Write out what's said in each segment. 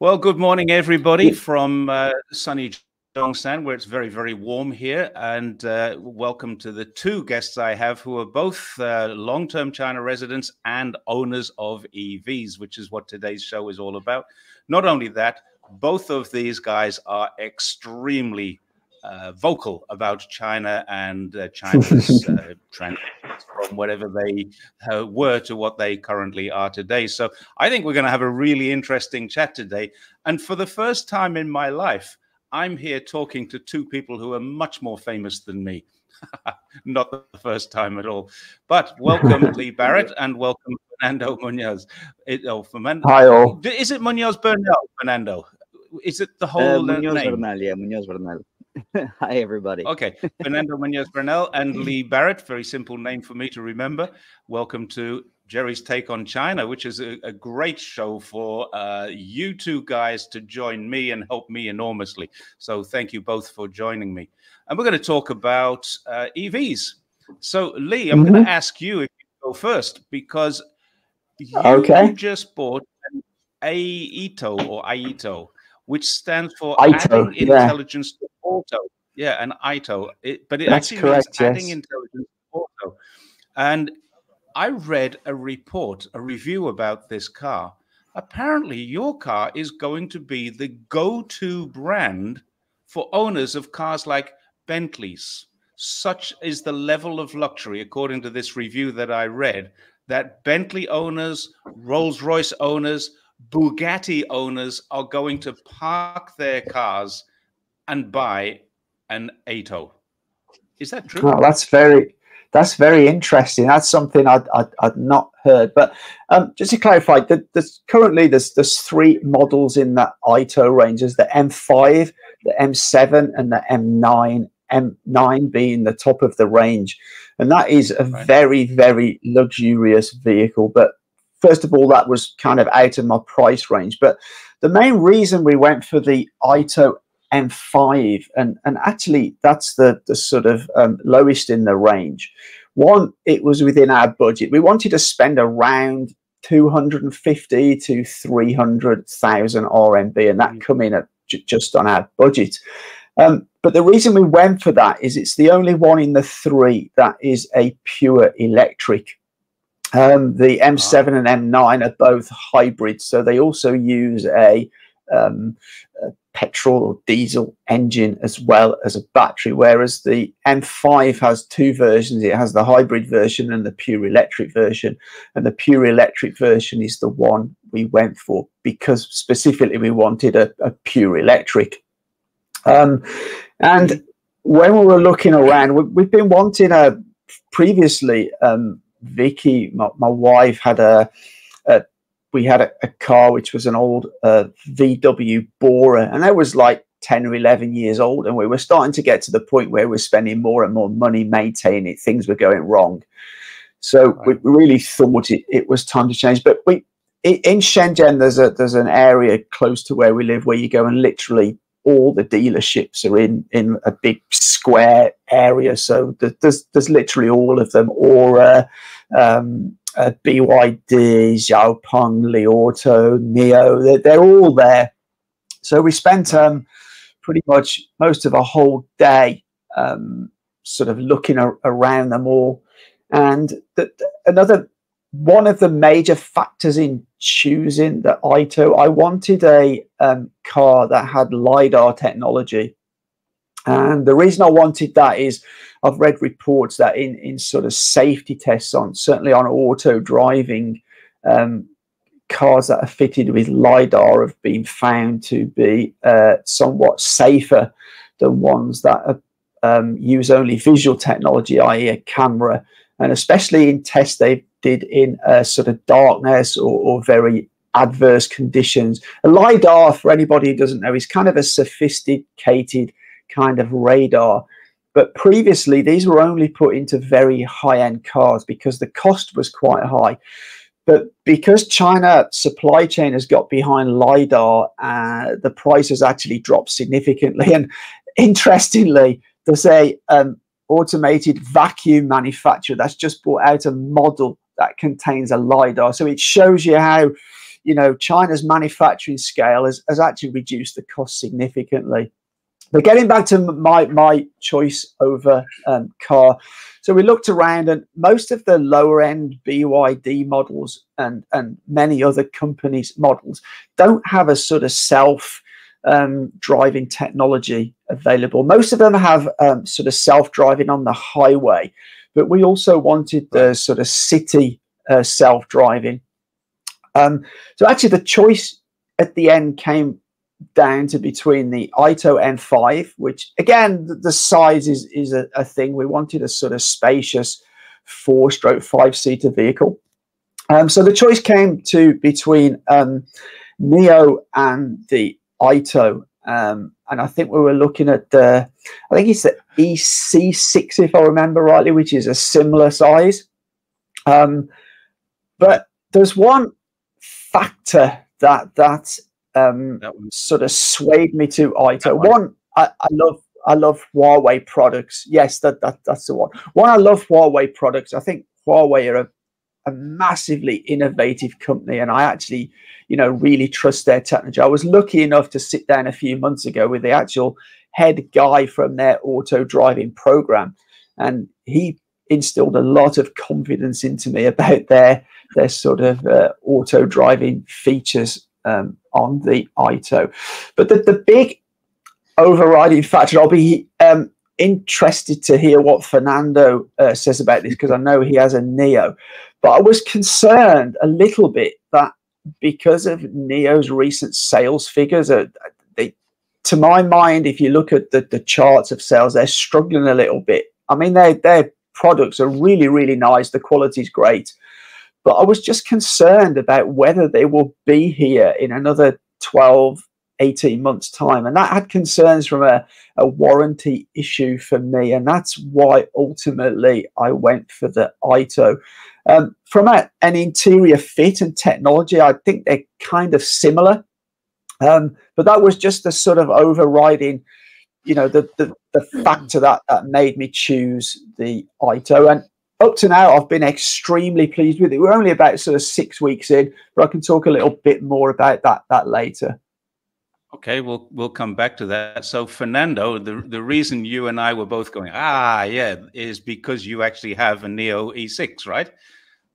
Well, good morning, everybody, from uh, sunny Zhongshan, where it's very, very warm here. And uh, welcome to the two guests I have who are both uh, long term China residents and owners of EVs, which is what today's show is all about. Not only that, both of these guys are extremely uh, vocal about China and uh, China's uh, transitions from whatever they uh, were to what they currently are today. So I think we're going to have a really interesting chat today. And for the first time in my life, I'm here talking to two people who are much more famous than me. Not the first time at all. But welcome, Lee Barrett, and welcome, Fernando Munoz. It, oh, Fernando, Hi, all. Is it Munoz Bernal, Fernando? Is it the whole uh, Munoz name? Bernal, yeah, Munoz Bernal. Hi, everybody. Okay, Fernando Munoz Bernal and Lee Barrett. Very simple name for me to remember. Welcome to Jerry's Take on China, which is a, a great show for uh, you two guys to join me and help me enormously. So thank you both for joining me. And we're going to talk about uh, EVs. So Lee, I'm Mhm. going to ask you if you go first because you Okay. just bought an AITO or AITO, which stands for AITO, Adding yeah. Intelligence to Auto. Yeah, an AITO. It, but it That's actually correct, means adding yes. intelligence to auto. And I read a report, a review about this car. Apparently, your car is going to be the go to brand for owners of cars like Bentleys. Such is the level of luxury, according to this review that I read, that Bentley owners, Rolls Royce owners, Bugatti owners are going to park their cars and buy an AITO. Is that true? Oh, that's very that's very interesting. That's something I'd, I'd, I'd not heard. But um, just to clarify, the, there's currently there's there's three models in that AITO range. There's the M5, the M7, and the M9. M9 being the top of the range, and that is a Right. very very luxurious vehicle. But first of all, that was kind of out of my price range. But the main reason we went for the AITO M5, and and actually that's the the sort of um, lowest in the range. One, it was within our budget. We wanted to spend around 250 to 300,000 RMB, and that Mm. come in at ju- just on our budget. Um, but the reason we went for that is it's the only one in the three that is a pure electric. Um, the M7 and M9 are both hybrids, so they also use a, um, a petrol or diesel engine as well as a battery. Whereas the M5 has two versions it has the hybrid version and the pure electric version. And the pure electric version is the one we went for because specifically we wanted a, a pure electric. Um, and when we were looking around, we, we've been wanting a previously. Um, Vicky, my, my wife, had a we had a, a car which was an old uh, VW Bora, and that was like 10 or 11 years old. And we were starting to get to the point where we're spending more and more money maintaining it. Things were going wrong. So we Right. we really thought it, it was time to change. But we in Shenzhen, there's a there's an area close to where we live where you go and literally all the dealerships are in in a big square area. So there's there's literally all of them. Or uh, um, uh, BYD, Xiaopeng, Li Auto, NIO, they're, they're all there. So we spent um, pretty much most of a whole day um, sort of looking ar- around them all. And the, the- another one of the major factors in choosing the AITO, I wanted a um, car that had LiDAR technology. And the reason I wanted that is I've read reports that in, in sort of safety tests on certainly on auto driving, um, cars that are fitted with LiDAR have been found to be uh, somewhat safer than ones that are, um, use only visual technology, i.e., a camera. And especially in tests they did in uh, sort of darkness or, or very adverse conditions. A LiDAR, for anybody who doesn't know, is kind of a sophisticated kind of radar. But previously, these were only put into very high end cars because the cost was quite high. But because China supply chain has got behind LiDAR, uh, the price has actually dropped significantly. And interestingly, there's a um, automated vacuum manufacturer that's just brought out a model that contains a LiDAR. So it shows you how you know, China's manufacturing scale has, has actually reduced the cost significantly. But getting back to my my choice over um, car, so we looked around, and most of the lower end BYD models and and many other companies' models don't have a sort of self um, driving technology available. Most of them have um, sort of self driving on the highway, but we also wanted the sort of city uh, self driving. Um, so actually, the choice at the end came down to between the AITO M5, which again, the, size is, is a, a, thing. We wanted a sort of spacious four stroke five seater vehicle. Um, so the choice came to between um, NIO and the AITO. Um, and I think we were looking at the, I think it's the EC6, if I remember rightly, which is a similar size. Um, but there's one factor that that um, sort of swayed me to AITO. One. one, I, I love I love Huawei products. Yes, that, that that's the one. One, I love Huawei products. I think Huawei are a, a massively innovative company, and I actually, you know, really trust their technology. I was lucky enough to sit down a few months ago with the actual head guy from their auto driving program, and he instilled a lot of confidence into me about their their sort of uh, auto driving features um, on the AITO. But the, the big overriding factor, I'll be um, interested to hear what Fernando uh, says about this because I know he has a NIO. But I was concerned a little bit that because of NIO's recent sales figures, uh, they, to my mind, if you look at the, the charts of sales, they're struggling a little bit. I mean, their their products are really, really nice. The quality's great. But I was just concerned about whether they will be here in another 12, 18 months' time. And that had concerns from a, a warranty issue for me. And that's why ultimately I went for the AITO. Um, from a, an interior fit and technology, I think they're kind of similar. Um, but that was just the sort of overriding, you know, the, the, the factor that, that made me choose the AITO. And up to now, I've been extremely pleased with it. We're only about sort of six weeks in, but I can talk a little bit more about that that later. Okay, we'll we'll come back to that. So, Fernando, the the reason you and I were both going, ah, yeah, is because you actually have a NIO E6, right?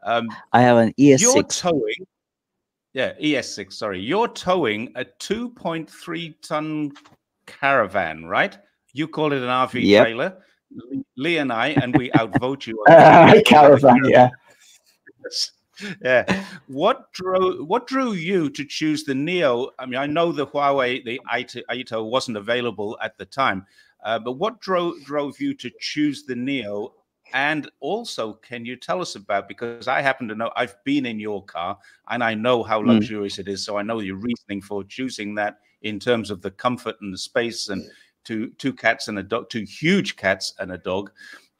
Um, I have an ES6. You're towing, yeah, ES6. Sorry, you're towing a 2.3 ton caravan, right? You call it an RV yep. trailer Lee and I, and we outvote you. Uh, caravan, yeah. yeah. What drew what drew you to choose the NIO? I mean, I know the Huawei, the AITO wasn't available at the time, uh, but what drove drove you to choose the NIO? And also, can you tell us about because I happen to know I've been in your car and I know how hmm. luxurious mm. it is, so I know your reasoning for choosing that in terms of the comfort and the space and two two cats and a dog, two huge cats and a dog,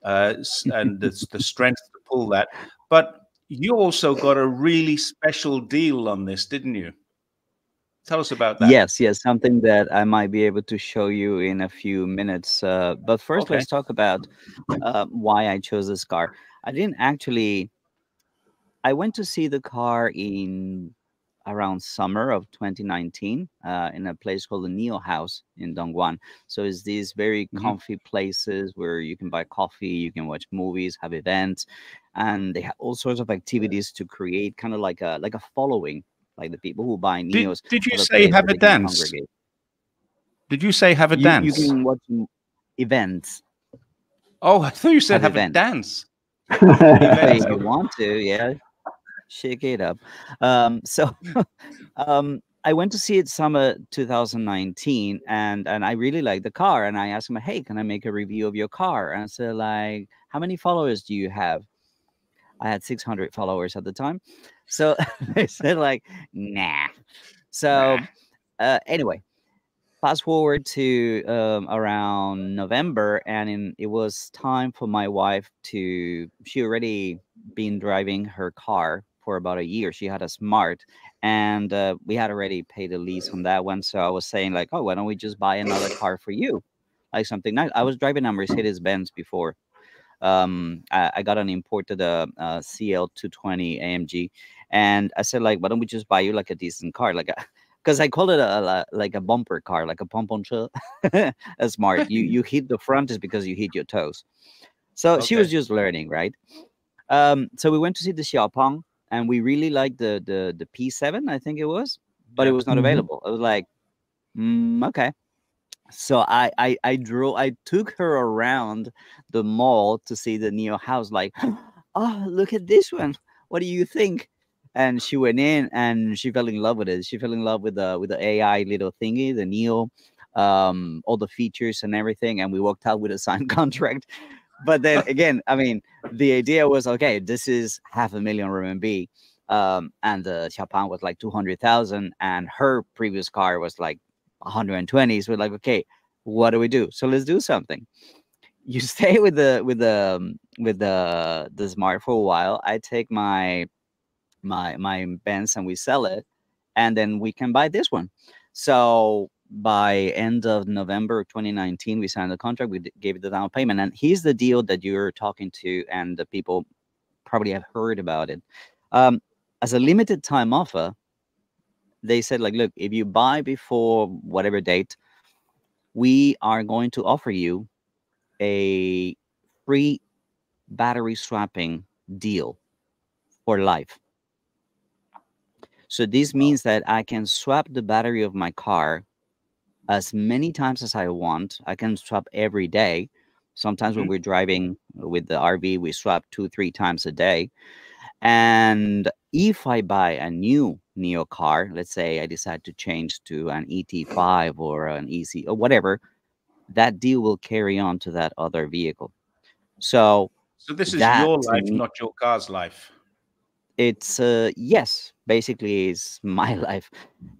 uh, and the, the strength to pull that. But you also got a really special deal on this, didn't you? Tell us about that. Yes, yes, something that I might be able to show you in a few minutes. Uh, but first, okay. let's talk about uh, why I chose this car. I didn't actually. I went to see the car in around summer of 2019 uh, in a place called the NIO House in Dongguan. So it's these very mm-hmm. comfy places where you can buy coffee, you can watch movies, have events, and they have all sorts of activities to create kind of like a like a following, like the people who buy NIOs. Did, did you say have a dance? Did you say have a you, dance? You can watch events. Oh, I thought you said have, have a dance. if you want to, yeah shake it up. Um, so um, I went to see it summer 2019, and and I really liked the car. And I asked him, "Hey, can I make a review of your car?" And I said, "Like, how many followers do you have?" I had 600 followers at the time, so I said, "Like, nah." So uh, anyway, fast forward to um, around November, and in, it was time for my wife to. She already been driving her car for about a year. She had a smart, and uh, we had already paid a lease on that one. So I was saying like, oh, why don't we just buy another car for you, like something nice. I was driving a Mercedes Benz before. Um, I, I, got an imported uh, uh, CL220 AMG, And I said, like, why don't we just buy you like a decent car, like a because I call it a, a, like a bumper car, like a pomponcho. a smart. You you hit the front is because you hit your toes. So okay. she was just learning, right? Um, so we went to see the Xiaopeng, and we really liked the the the P7, I think it was, but it was not mm-hmm. available. I was like, mm, okay. So I, I I drove I took her around the mall to see the NIO house, like, oh look at this one. What do you think? And she went in and she fell in love with it. She fell in love with the with the AI little thingy, the NIO, um, all the features and everything. And we walked out with a signed contract. But then again, I mean, the idea was okay, this is half a million RMB. Um, and the Xiaopeng was like 200,000 and her previous car was like 120 so we're like okay what do we do? So let's do something. You stay with the with the um, with the the smart for a while. I take my my my Benz and we sell it and then we can buy this one. So by end of november 2019 we signed the contract we gave the down payment and here's the deal that you're talking to and the people probably have heard about it. Um, as a limited time offer they said like look if you buy before whatever date we are going to offer you a free battery swapping deal for life. So this means that i can swap the battery of my car as many times as i want i can swap every day sometimes mm-hmm. when we're driving with the rv we swap two three times a day and if I buy a new NIO car, let's say I decide to change to an ET5 or an EC or whatever, that deal will carry on to that other vehicle. So, so this is your life, not your car's life. It's uh, yes, basically, is my life.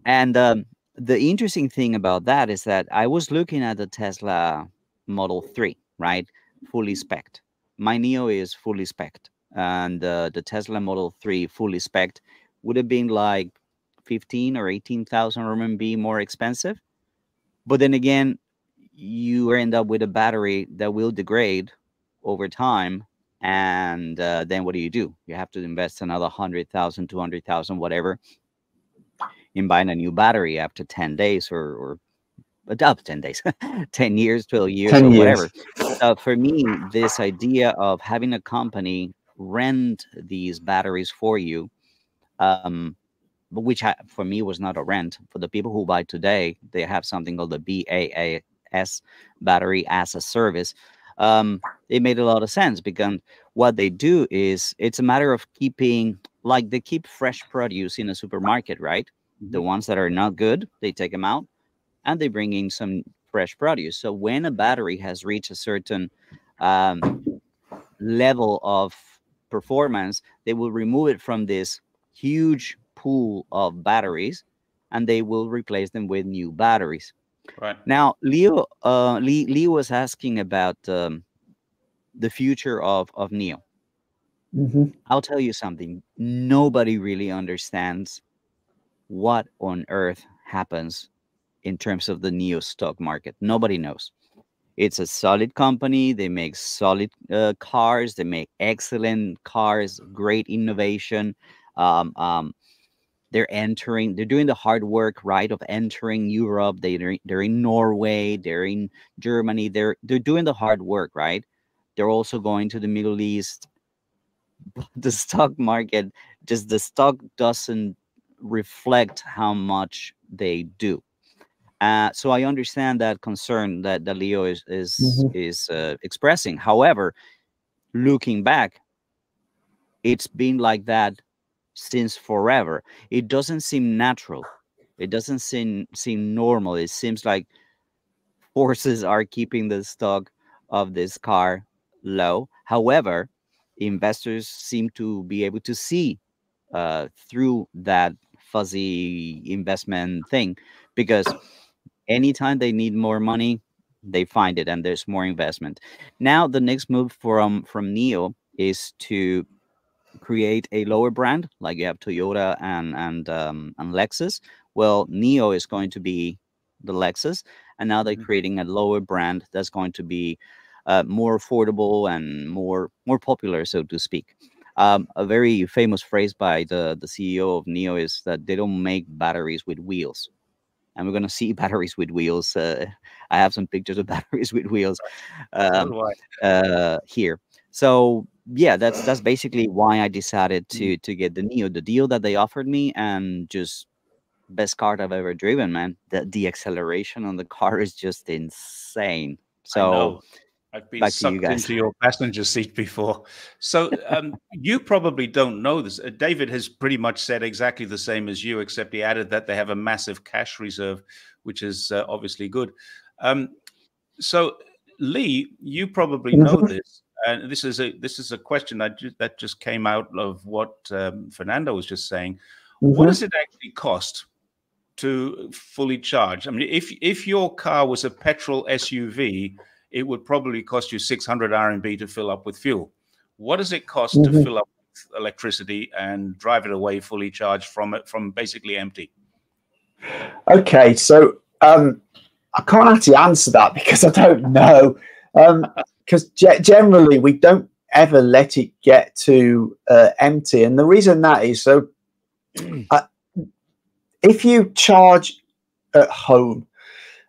And um, the interesting thing about that is that I was looking at the Tesla Model 3, right? Fully spec My NIO is fully spec and uh, the Tesla Model 3 fully spec would have been like 15 or 18,000 RMB more expensive. But then again, you end up with a battery that will degrade over time. And uh, then what do you do? You have to invest another 100,000, 200,000, whatever, in buying a new battery after 10 days or, or up 10 days 10 years 12 years 10 or years. whatever. Uh, for me this idea of having a company rent these batteries for you um which I, for me was not a rent. For the people who buy today they have something called the baas battery as a service. Um it made a lot of sense because what they do is it's a matter of keeping like they keep fresh produce in a supermarket right the ones that are not good they take them out and they bring in some fresh produce so when a battery has reached a certain um, level of performance, they will remove it from this huge pool of batteries and they will replace them with new batteries. Right. Now, Leo, uh, Lee, Lee was asking about um, the future of, of NIO. Mm-hmm. I'll tell you something. Nobody really understands what on earth happens in terms of the NIO stock market. Nobody knows. It's a solid company. They make solid uh, cars. They make excellent cars, great innovation. Um, um, they're entering, they're doing the hard work, right, of entering Europe. They, they're in Norway, they're in Germany. They're they're doing the hard work, right? They're also going to the Middle East. The stock market, just the stock doesn't reflect how much they do. Uh, so I understand that concern that, that Leo is is mm-hmm. is uh, expressing. However, looking back, it's been like that since forever. It doesn't seem natural. It doesn't seem seem normal. It seems like forces are keeping the stock of this car low. However, investors seem to be able to see uh, through that fuzzy investment thing because anytime they need more money, they find it and there's more investment. Now the next move from from NIO is to create a lower brand like you have Toyota and and um, and Lexus. Well, NIO is going to be the Lexus, and now they're mm-hmm. creating a lower brand that's going to be uh, more affordable and more more popular, so to speak. Um, a very famous phrase by the, the CEO of NIO is that they don't make batteries with wheels. And we're going to see batteries with wheels. Uh, I have some pictures of batteries with wheels um, uh, here. So yeah, that's that's basically why I decided to to get the NIO, the deal that they offered me, and just best car I've ever driven, man. The the acceleration on the car is just insane. So. I've been back to you sucked into your passenger seat before. So um, you probably don't know this. Uh, David has pretty much said exactly the same as you, except he added that they have a massive cash reserve, which is uh, obviously good. Um, so Lee, you probably know this, and this is a this is a question that ju- that just came out of what um, Fernando was just saying. What Mhm. does it actually cost to fully charge? I mean, if if your car was a petrol SUV, it would probably cost you 600 RMB to fill up with fuel. What does it cost to Mhm. fill up with electricity and drive it away fully charged from it from basically empty? Okay, so um, I can't actually answer that because I don't know. Because ge- generally, we don't ever let it get to uh, empty, and the reason that is so. uh, if you charge at home,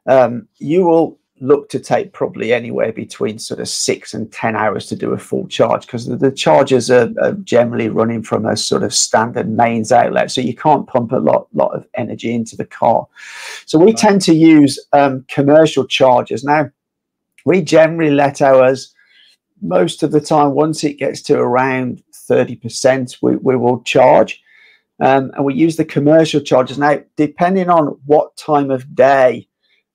um, you will look to take probably anywhere between sort of six and ten hours to do a full charge because the, the chargers are, are generally running from a sort of standard mains outlet, so you can't pump a lot lot of energy into the car. So we Right. tend to use um, commercial chargers now. We generally let ours most of the time once it gets to around 30% we, we will charge um, and we use the commercial chargers now depending on what time of day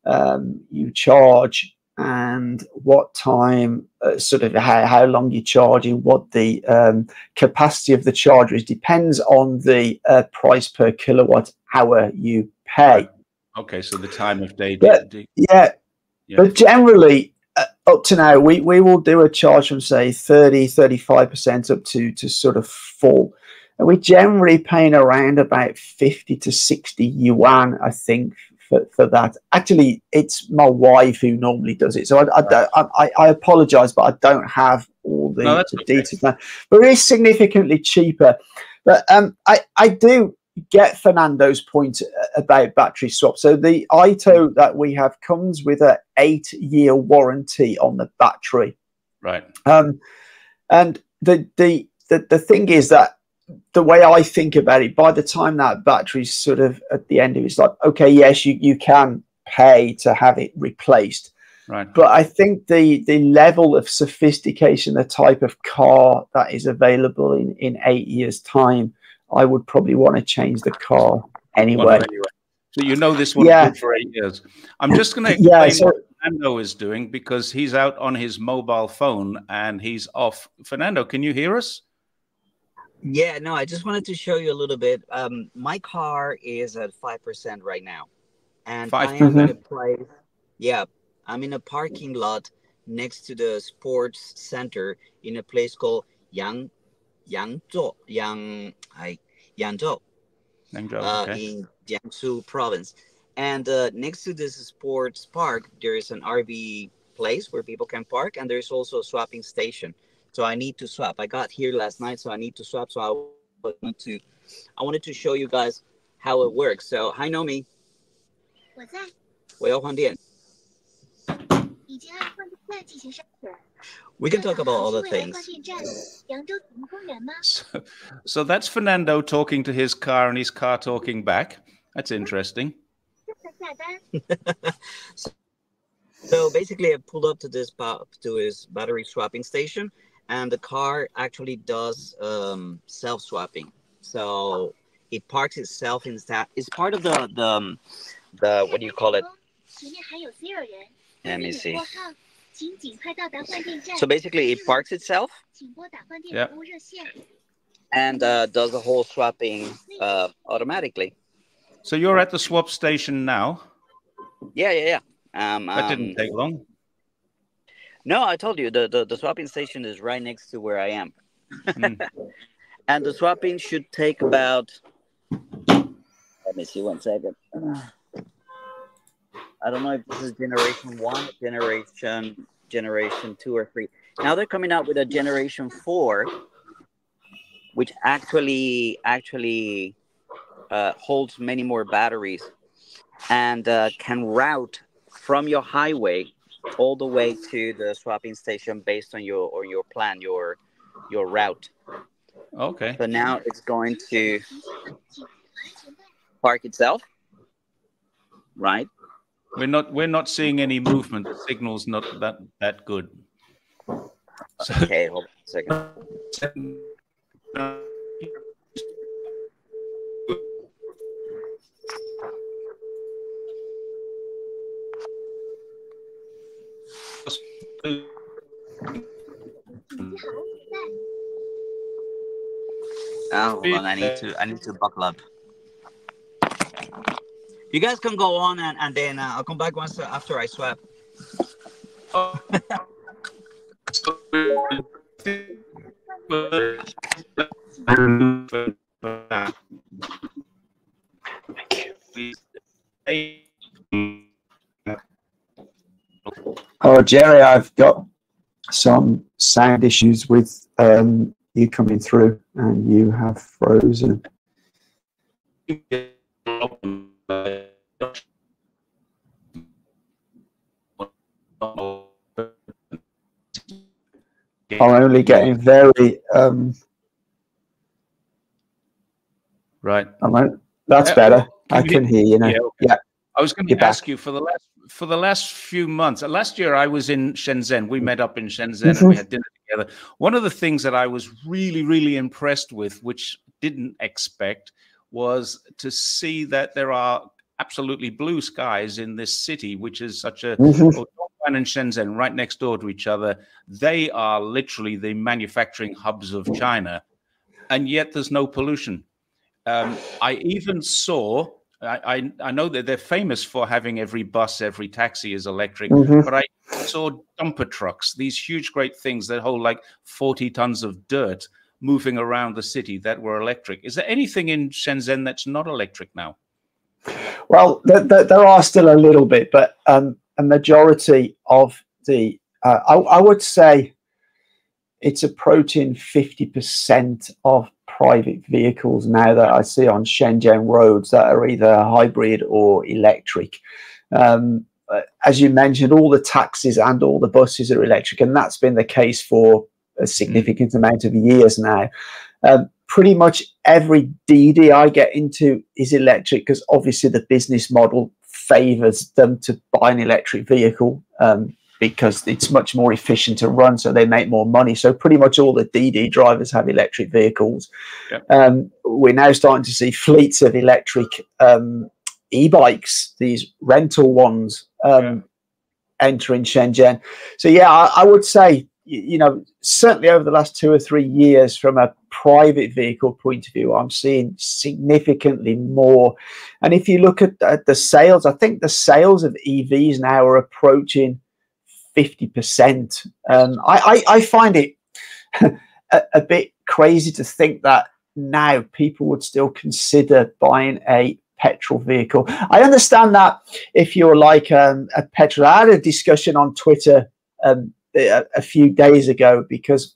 um, you charge and what time uh, sort of how, how long you're charging what the um, capacity of the charger is depends on the uh, price per kilowatt hour you pay Okay, so the time of day. Yeah. do- yeah Yeah. but generally uh, up to now we, we will do a charge from say 30 35% up to to sort of full and we're generally paying around about 50 to 60 yuan i think for, for that actually it's my wife who normally does it so i, I, I, I apologize but i don't have all the, No, the okay. details now but it is significantly cheaper but um i i do get Fernando's point about battery swap. So the AITO that we have comes with a eight year warranty on the battery. Right. Um, and the, the the the thing is that the way I think about it, by the time that battery's sort of at the end of it, it's like, okay, yes, you, you can pay to have it replaced. Right. But I think the the level of sophistication, the type of car that is available in, in eight years' time, I would probably want to change the car anyway. anyway. So you know this one Yeah. for eight years. I'm just going to Yeah, explain so what Fernando is doing because he's out on his mobile phone and he's off. Fernando, can you hear us? Yeah, no, I just wanted to show you a little bit. Um, my car is at five percent right now, and I am in a place. Yeah, I'm in a parking lot next to the sports center in a place called Yang Yangzhou Yang I Yangzhou Nangzhou, uh, okay. in Jiangsu province. And uh, next to this sports park, there is an RV place where people can park, and there's also a swapping station. So I need to swap. I got here last night, so I need to swap. So I wanted to, I wanted to show you guys how it works. So hi Nomi，我在，我要换电。已经按换电站进行筛选。 We can talk about 好 other 是未来 things. 换电站，扬州体育公园吗？ So, so that's Fernando talking to his car and his car talking back. That's interesting. 正在下单。 So basically, I pulled up to this pa- to his battery swapping station, and the car actually does um, self swapping. So it parks itself in that. It's part of the the um, the what do you call it? Let me see. So basically, it parks itself. Yeah. And uh, does the whole swapping uh, automatically. So you're at the swap station now. Yeah, yeah, yeah. Um, that um, didn't take long no, I told you the, the the swapping station is right next to where I am. Hmm. and the swapping should take about let me see one second i don't know if this is generation one generation generation two or three now they're coming out with a generation four which actually actually uh, holds many more batteries and uh, can route from your highway all the way to the swapping station based on your or your plan your your route Okay. so now it's going to park itself right We're not we're not seeing any movement. The signal's not that that good. So, okay hold on a second Oh, hold on. I need to. I need to buckle up. You guys can go on, and, and then uh, I'll come back once after I swap. Oh, Jerry, I've got some sound issues with um, you coming through, and you have frozen. I'm only getting very. Um, Right. I'm that's better. I you- can hear you now. Yeah, okay. Yeah. I was going You're to back. ask you for the last for the last few months. Last year, I was in Shenzhen. We met up in Shenzhen and Mm-hmm. we had dinner together. One of the things that I was really, really impressed with, which didn't expect, was to see that there are absolutely blue skies in this city, which is such a Mhm. well, Dongguan and Shenzhen, right next door to each other. They are literally the manufacturing hubs of China, and yet there's no pollution. Um, I even saw. I, I I know that they're famous for having every bus, every taxi is electric, Mhm. but I saw dumper trucks, these huge, great things that hold like 40 tons of dirt moving around the city that were electric. Is there anything in Shenzhen that's not electric now? Well, there, there, there are still a little bit, but um, a majority of the, uh, I, I would say it's approaching 50% of private vehicles now that I see on Shenzhen roads that are either hybrid or electric. Um, as you mentioned, all the taxis and all the buses are electric, and that's been the case for a significant amount of years now. Um, pretty much every DD I get into is electric because obviously the business model favors them to buy an electric vehicle um, because it's much more efficient to run, so they make more money. So pretty much all the DD drivers have electric vehicles. Yep. Um, we're now starting to see fleets of electric um, e-bikes, these rental ones, um, entering Shenzhen. So yeah, I, I would say you know certainly over the last two or three years, from a private vehicle point of view, I'm seeing significantly more. And if you look at, at the sales, I think the sales of EVs now are approaching fifty percent. Um, I, I I find it a, a bit crazy to think that now people would still consider buying a petrol vehicle. I understand that if you're like um, a petrol, I had a discussion on Twitter um, a, a few days ago because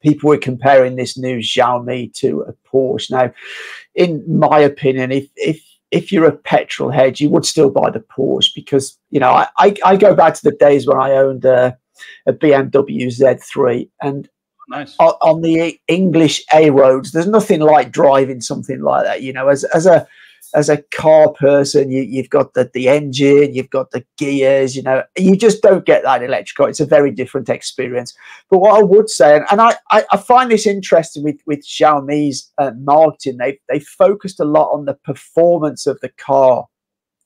people were comparing this new Xiaomi to a Porsche. Now, in my opinion, if if if you're a petrol head, you would still buy the Porsche because you know I I, I go back to the days when I owned a, a BMW Z3 and Nice. on, on the English A roads, there's nothing like driving something like that. You know, as as a as a car person, you, you've got the the engine, you've got the gears. You know, you just don't get that electric car. It's a very different experience. But what I would say, and, and I, I I find this interesting with with Xiaomi's uh, marketing, they they focused a lot on the performance of the car.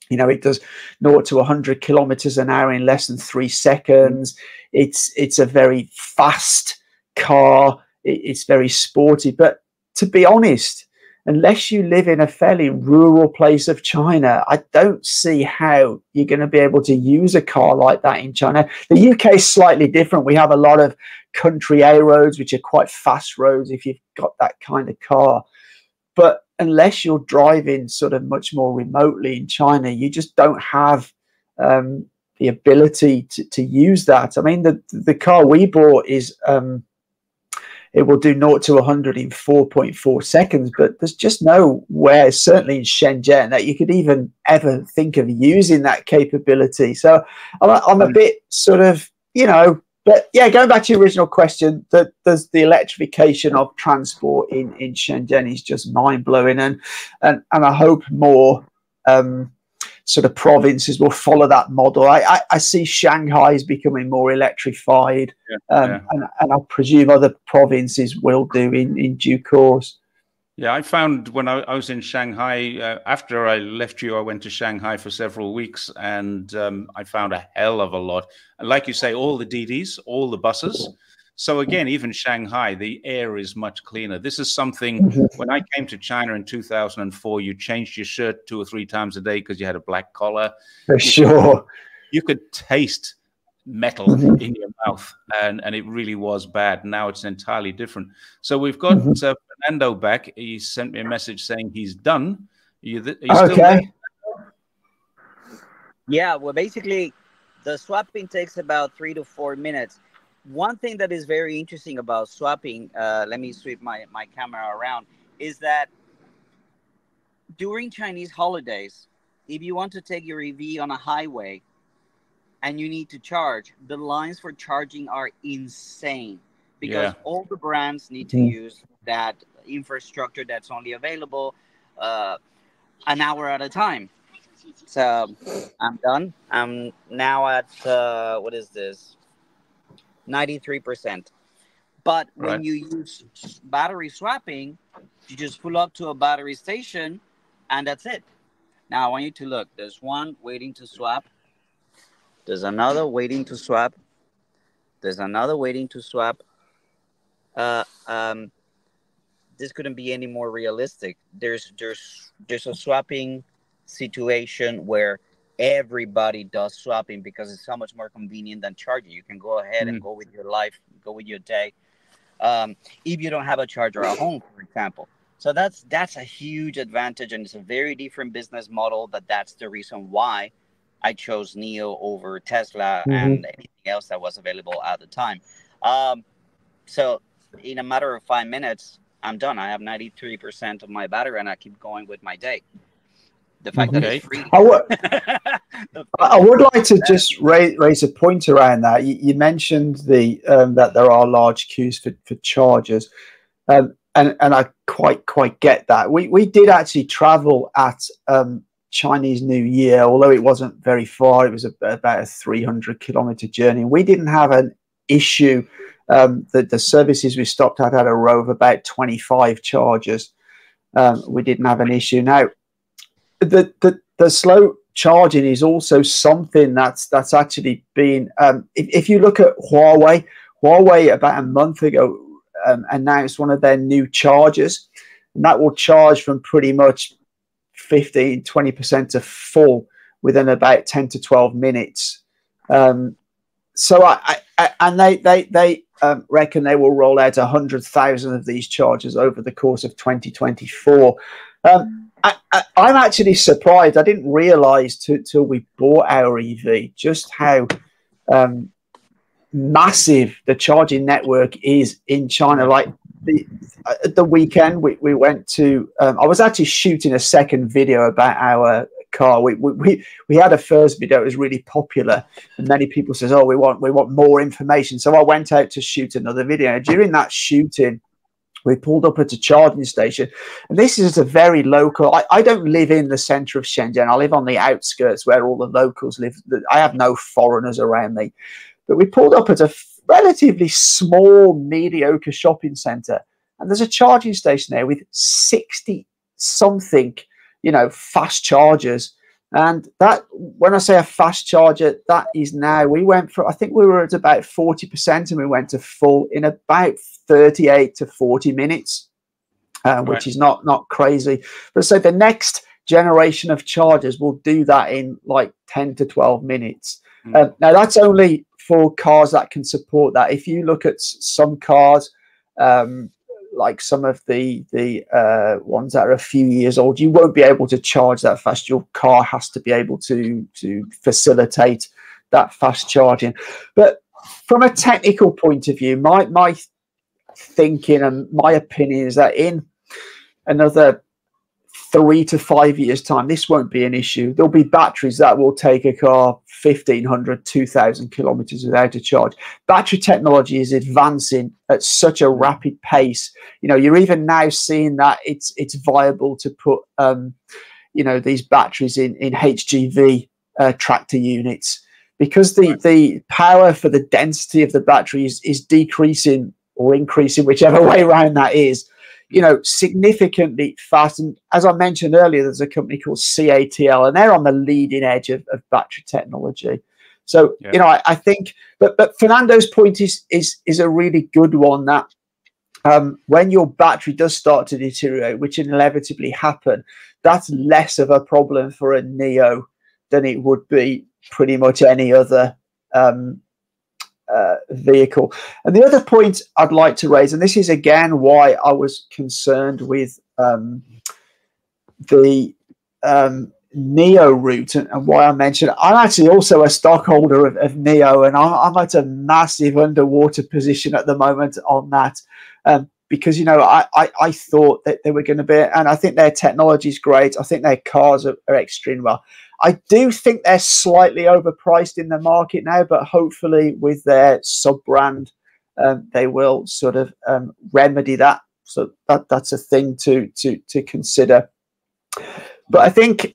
You know, it does 0 to 100 kilometers an hour in less than three seconds. It's it's a very fast car. It, it's very sporty. But to be honest, unless you live in a fairly rural place of China, I don't see how you're going to be able to use a car like that in China. The UK is slightly different. We have a lot of country A roads, which are quite fast roads if you've got that kind of car. But unless you're driving sort of much more remotely in China, you just don't have um, the ability to, to use that. I mean, the the car we bought is um, it will do 0 to 100 in 4.4 seconds. But there's just nowhere, certainly in Shenzhen, that you could even ever think of using that capability. So I'm, I'm a bit sort of, you know, but yeah, going back to your original question, that there's the electrification of transport in, in Shenzhen is just mind blowing, and and and I hope more um, sort of provinces will follow that model. I, I, I see Shanghai is becoming more electrified, yeah, um, yeah. And, and I presume other provinces will do in, in due course. Yeah, I found when I, I was in Shanghai, uh, after I left you, I went to Shanghai for several weeks and um, I found a hell of a lot. And like you say, all the DDs, all the buses. So again, even Shanghai, the air is much cleaner. This is something mm-hmm. when I came to China in 2004, you changed your shirt two or three times a day because you had a black collar. For sure. You could taste metal mm-hmm. in your mouth and, and it really was bad. Now it's entirely different. So we've got mm-hmm. uh, Fernando back. He sent me a message saying he's done. Are you, th- are you okay. Yeah, well, basically, the swapping takes about three to four minutes one thing that is very interesting about swapping, uh, let me sweep my, my camera around, is that during Chinese holidays, if you want to take your EV on a highway and you need to charge, the lines for charging are insane because yeah. all the brands need to mm-hmm. use that infrastructure that's only available uh, an hour at a time. So I'm done. I'm now at uh, what is this? 93%. But when right. you use battery swapping, you just pull up to a battery station and that's it. Now I want you to look. There's one waiting to swap. There's another waiting to swap. There's another waiting to swap. Uh, um, this couldn't be any more realistic. There's there's there's a swapping situation where everybody does swapping because it's so much more convenient than charging. You can go ahead mm and go with your life, go with your day. Um, if you don't have a charger at home, for example. So that's that's a huge advantage, and it's a very different business model. But that's the reason why I chose NIO over Tesla mm-hmm. and anything else that was available at the time. Um, so in a matter of five minutes, I'm done. I have 93% of my battery, and I keep going with my day the fact that it's free. I would, I would like to just raise, raise a point around that. You, you mentioned the um, that there are large queues for, for chargers, um, and and I quite quite get that. We we did actually travel at um, Chinese New Year, although it wasn't very far. It was a, about a 300 kilometer journey. We didn't have an issue. Um, the, the services we stopped at had a row of about 25 chargers. Um, we didn't have an issue. Now, the, the, the slow charging is also something that's that's actually been um, if, if, you look at Huawei, Huawei about a month ago um, announced one of their new chargers, and that will charge from pretty much 15 20% to full within about 10 to 12 minutes. Um, so I, I, and they they they um, reckon they will roll out 100,000 of these chargers over the course of 2024. Um, I, am actually surprised. I didn't realize till we bought our EV just how um, massive the charging network is in China. Like the, the weekend, we, we went to, um, I was actually shooting a second video about our car. We, we, we had a first video, it was really popular. And many people says, oh, we want, we want more information. So I went out to shoot another video. During that shooting, we pulled up at a charging station, and this is a very local. I, I don't live in the center of Shenzhen. I live on the outskirts where all the locals live. I have no foreigners around me. But we pulled up at a relatively small, mediocre shopping center, and there's a charging station there with 60 something, you know, fast chargers and that, when I say a fast charger, that is now, we went for, I think we were at about 40% and we went to full in about 38 to 40 minutes, uh, which right. is not, not crazy. But so the next generation of chargers will do that in like 10 to 12 minutes. Mm. Uh, now, that's only for cars that can support that. If you look at some cars, um, like some of the the uh, ones that are a few years old, you won't be able to charge that fast. Your car has to be able to to facilitate that fast charging. But from a technical point of view, my my thinking, and my opinion is that in another three to five years' time, this won't be an issue. There'll be batteries that will take a car 1,500, 2,000 kilometers without a charge. Battery technology is advancing at such a rapid pace. You know, you're even now seeing that it's it's viable to put, um, you know, these batteries in in HGV uh, tractor units because the right. the power for the density of the battery is, is decreasing or increasing, whichever way around that is you know, significantly fast. And as I mentioned earlier, there's a company called CATL, and they're on the leading edge of, of battery technology. So yeah. you know, I, I, think, but but Fernando's point is is is a really good one. That um, when your battery does start to deteriorate, which inevitably happen, that's less of a problem for a NIO than it would be pretty much any other um, uh, vehicle. And the other point I'd like to raise, and this is again why I was concerned with um, the um, NIO route and, and, why I mentioned I'm actually also a stockholder of, of NIO, and I'm, I'm, at a massive underwater position at the moment on that. Um, because you know I, I, I thought that they were going to be and I think their technology is great I think their cars are, are extremely well I do think they're slightly overpriced in the market now, but hopefully with their sub brand, um, they will sort of um, remedy that. So that that's a thing to to to consider. But I think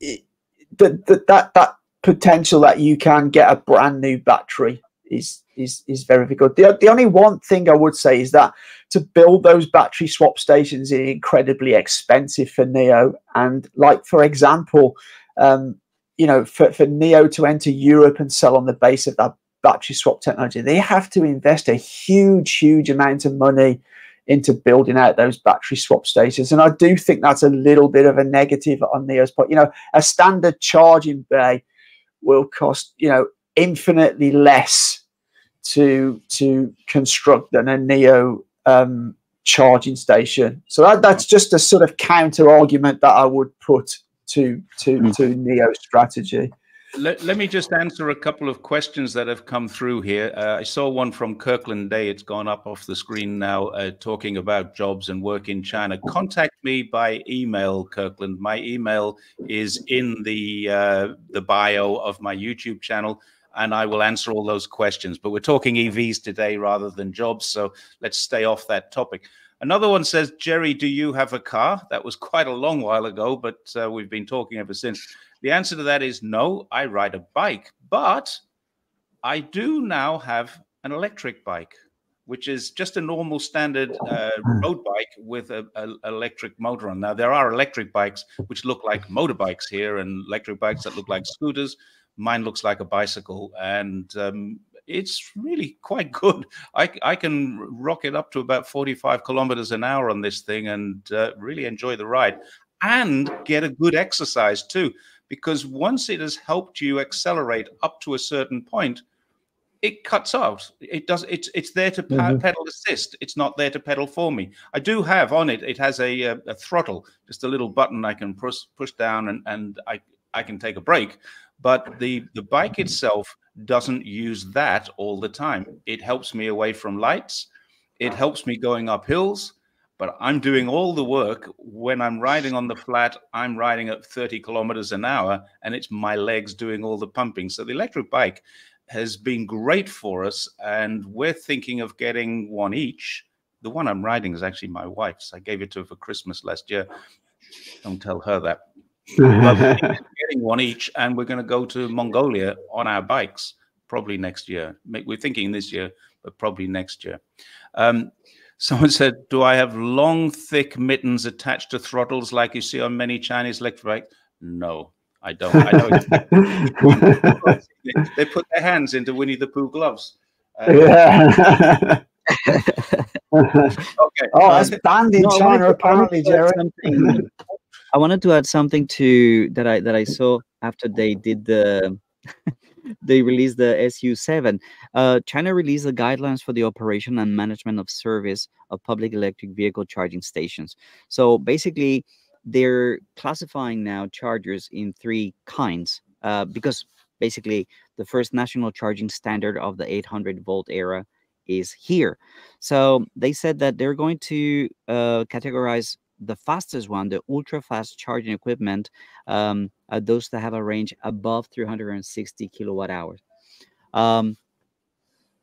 that that that, that potential that you can get a brand new battery is is is very good. The, the only one thing I would say is that to build those battery swap stations is incredibly expensive for NIO. And like for example, um, you know, for, for NIO to enter Europe and sell on the base of that battery swap technology, they have to invest a huge, huge amount of money into building out those battery swap stations. And I do think that's a little bit of a negative on NIO's part. You know, a standard charging bay will cost, you know, infinitely less to to construct than a NIO um, charging station. So that, that's just a sort of counter argument that I would put to to mm. to NIO strategy. Let, let me just answer a couple of questions that have come through here. Uh, I saw one from Kirkland Day. It's gone up off the screen now, uh, talking about jobs and work in China. Contact me by email, Kirkland. My email is in the uh, the bio of my YouTube channel, and I will answer all those questions. But we're talking EVs today rather than jobs, so let's stay off that topic. Another one says, Jerry, do you have a car? That was quite a long while ago, but uh, we've been talking ever since. The answer to that is no, I ride a bike, but I do now have an electric bike, which is just a normal standard uh, road bike with an electric motor on. Now, there are electric bikes which look like motorbikes here and electric bikes that look like scooters. Mine looks like a bicycle. And um, it's really quite good. I, I can rock it up to about 45 kilometers an hour on this thing and uh, really enjoy the ride and get a good exercise too. Because once it has helped you accelerate up to a certain point, it cuts out. It does. It's it's there to mm-hmm. pedal assist. It's not there to pedal for me. I do have on it. It has a, a, a throttle, just a little button I can push push down, and and I I can take a break. But the the bike itself doesn't use that all the time. It helps me away from lights. It helps me going up hills, but I'm doing all the work when I'm riding on the flat. I'm riding at 30 kilometers an hour, and it's my legs doing all the pumping. So the electric bike has been great for us, and we're thinking of getting one each. The one I'm riding is actually my wife's. I gave it to her for Christmas last year. Don't tell her that getting one each, and we're going to go to Mongolia on our bikes probably next year. We're thinking this year, but probably next year. Um, someone said, "Do I have long, thick mittens attached to throttles like you see on many Chinese electric bikes?" No, I don't. I know they, they, put their hands into Winnie the Pooh gloves. Uh, yeah. okay. Oh, that's banned in no, China, apparently, Jerry. I wanted to add something to that I that I saw after they did the they released the SU7. Uh, China released the guidelines for the operation and management of service of public electric vehicle charging stations. So basically, they're classifying now chargers in three kinds uh, because basically the first national charging standard of the 800 volt era is here. So they said that they're going to uh, categorize the fastest one, the ultra fast charging equipment, um, are those that have a range above 360 kilowatt hours. Um,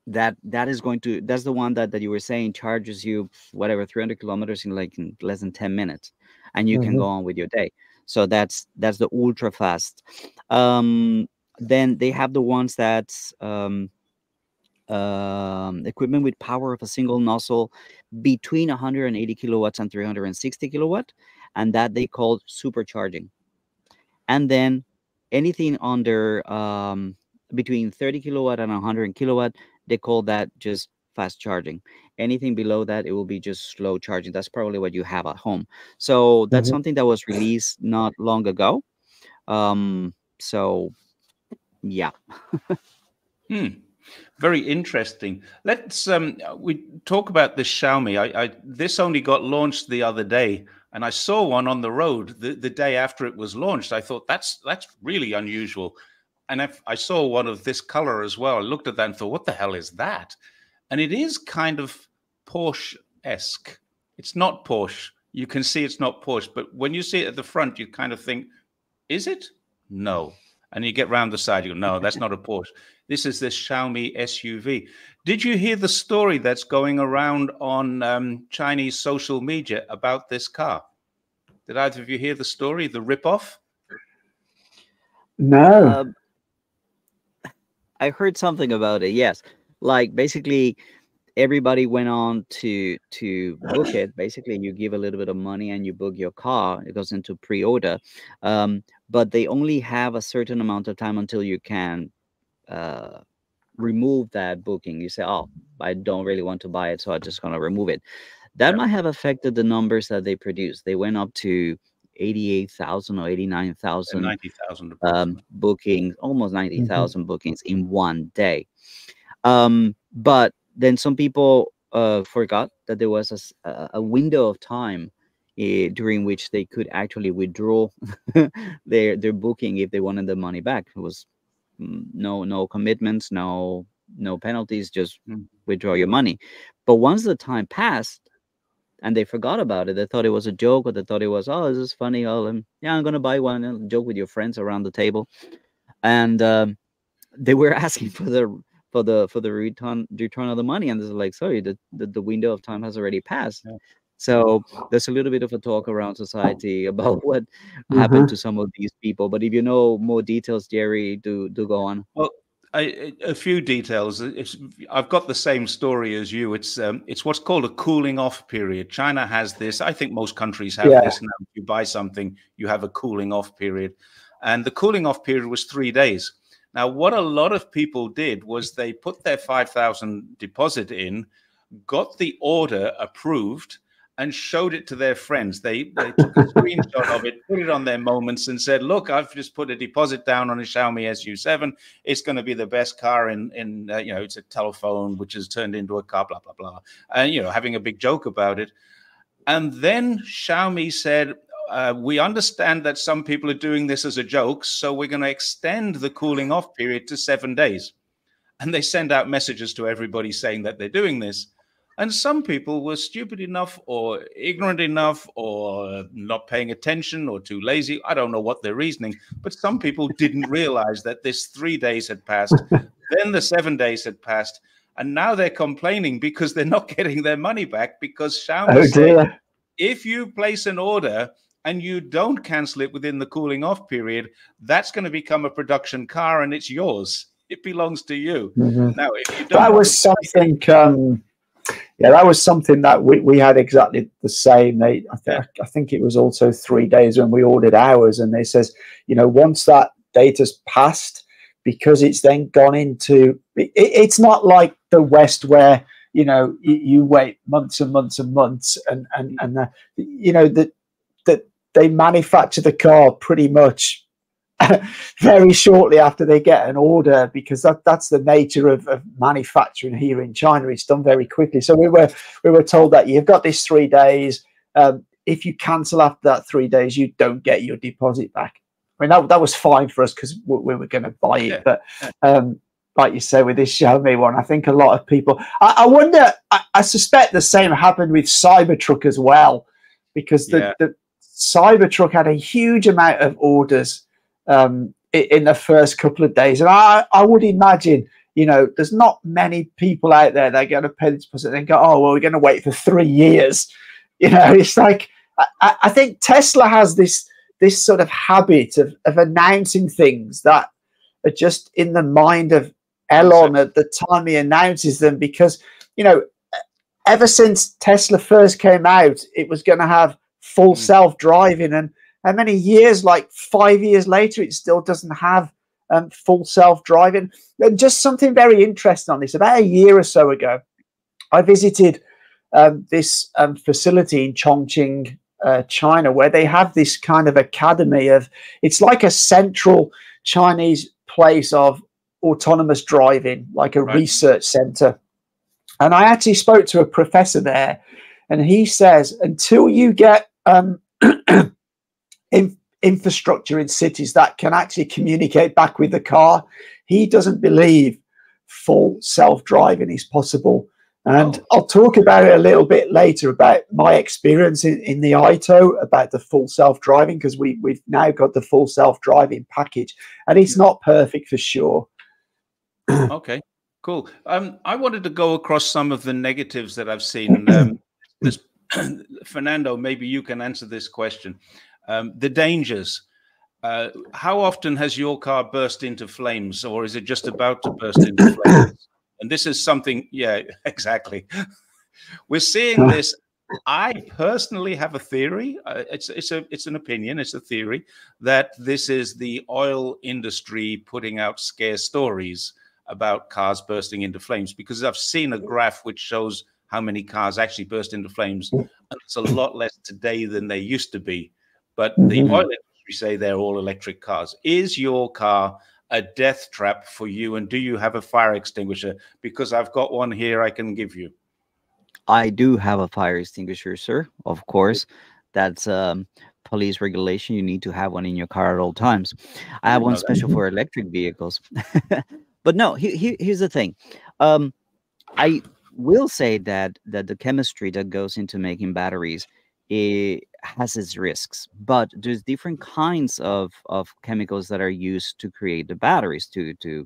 that that is going to that's the one that, that you were saying charges you whatever 300 kilometers in like in less than 10 minutes and you mm-hmm. can go on with your day so that's that's the ultra fast um then they have the ones that um um, equipment with power of a single nozzle between 180 kilowatts and 360 kilowatt, and that they call supercharging. And then anything under um, between 30 kilowatt and 100 kilowatt, they call that just fast charging. Anything below that, it will be just slow charging. That's probably what you have at home. So that's mm-hmm. something that was released not long ago. Um, so yeah. hmm. Very interesting. Let's um, we talk about this Xiaomi. I, I, this only got launched the other day, and I saw one on the road the, the day after it was launched. I thought that's that's really unusual, and if I saw one of this color as well. I looked at that and thought, what the hell is that? And it is kind of Porsche esque. It's not Porsche. You can see it's not Porsche, but when you see it at the front, you kind of think, is it? No. And you get round the side, you go, no, that's not a Porsche. This is this Xiaomi SUV. Did you hear the story that's going around on um, Chinese social media about this car? Did either of you hear the story, the ripoff? No. Um, I heard something about it. Yes, like basically everybody went on to to book it. Basically you give a little bit of money and you book your car. It goes into pre-order. Um, but they only have a certain amount of time until you can uh, remove that booking. You say oh i don't really want to buy it so i'm just going to remove it. That yeah. might have affected the numbers that they produced they went up to 88,000 or 89,000 90,000 um, bookings, almost 90,000 mm-hmm. bookings in one day. Um, but then some people uh, forgot that there was a, a window of time uh, during which they could actually withdraw their their booking if they wanted the money back. It was mm, no no commitments, no no penalties, just withdraw your money. But once the time passed and they forgot about it, they thought it was a joke or they thought it was oh this is funny. Oh yeah, I'm gonna buy one and joke with your friends around the table, and um, they were asking for the for the for the return return of the money and it's like sorry the, the, the window of time has already passed yeah. so there's a little bit of a talk around society about what mm-hmm. happened to some of these people but if you know more details jerry do do go on well I, a few details. It's, I've got the same story as you. It's um, it's what's called a cooling off period. China has this. I think most countries have yeah. this. Now, if you buy something, you have a cooling off period, and the cooling off period was three days. Now, what a lot of people did was they put their 5,000 deposit in, got the order approved, and showed it to their friends. They, they took a screenshot of it, put it on their moments, and said, "Look, I've just put a deposit down on a Xiaomi SU7. It's going to be the best car in in uh, you know, it's a telephone which has turned into a car, blah blah blah." And you know, having a big joke about it. And then Xiaomi said, uh, we understand that some people are doing this as a joke, so we're going to extend the cooling off period to seven days. And they send out messages to everybody saying that they're doing this. And some people were stupid enough or ignorant enough or not paying attention or too lazy. I don't know what their reasoning, but some people didn't realize that this three days had passed. then the seven days had passed. And now they're complaining because they're not getting their money back because Xiaomi oh, said, if you place an order and you don't cancel it within the cooling off period, that's going to become a production car and it's yours. It belongs to you. Mm-hmm. Now, that was something. Um, yeah, that was something that we, we had exactly the same. They, I, th- I think it was also three days when we ordered ours, and they says, you know, once that data's passed, because it's then gone into. It, it's not like the West where you know you, you, wait months and months and months, and and and uh, you know that they manufacture the car pretty much very shortly after they get an order because that, that's the nature of, of, manufacturing here in China. It's done very quickly. So we were we were told that you've got these three days. Um, if you cancel after that three days, you don't get your deposit back. I mean that, that was fine for us because we, we, were going to buy it, but um, like you say with this Xiaomi one. I think a lot of people. I, I wonder. I, I, suspect the same happened with Cybertruck as well, because the, yeah. the Cybertruck had a huge amount of orders um, in, the first couple of days, and I, I would imagine. You know, there's not many people out there that are going to pay this and go, "Oh, well, we're going to wait for three years." You know, it's like I, I think Tesla has this this sort of habit of, of announcing things that are just in the mind of Elon at the time he announces them because, you know, ever since Tesla first came out, it was going to have full mm. self driving. And how many years, like five years later, it still doesn't have um, full self driving. And just something very interesting on this about a year or so ago, I visited um, this um, facility in Chongqing, uh, China, where they have this kind of academy of it's like a central Chinese place of autonomous driving, like a right. research center. And I actually spoke to a professor there, and he says until you get um, in, infrastructure in cities that can actually communicate back with the car, he doesn't believe full self driving is possible. And oh. I'll talk about it a little bit later about my experience in, in the AITO about the full self driving because we, we've now got the full self driving package and it's not perfect for sure okay, cool. Um, I wanted to go across some of the negatives that I've seen. Um, this, Fernando, maybe you can answer this question. Um, the dangers. Uh, how often has your car burst into flames, or is it just about to burst into flames? And this is something, yeah, exactly. We're seeing this. I personally have a theory. Uh, it's it's a it's an opinion. It's a theory that this is the oil industry putting out scare stories about cars bursting into flames because I've seen a graph which shows how many cars actually burst into flames. And it's a lot less today than they used to be. But the mm-hmm. oil industry say they're all electric cars. Is your car a death trap for you? And do you have a fire extinguisher? Because I've got one here I can give you. I do have a fire extinguisher, sir. Of course. That's um, police regulation. You need to have one in your car at all times. I have one special for electric vehicles. but no he, he, here's the thing um, i will say that that the chemistry that goes into making batteries it has its risks but there's different kinds of of chemicals that are used to create the batteries to to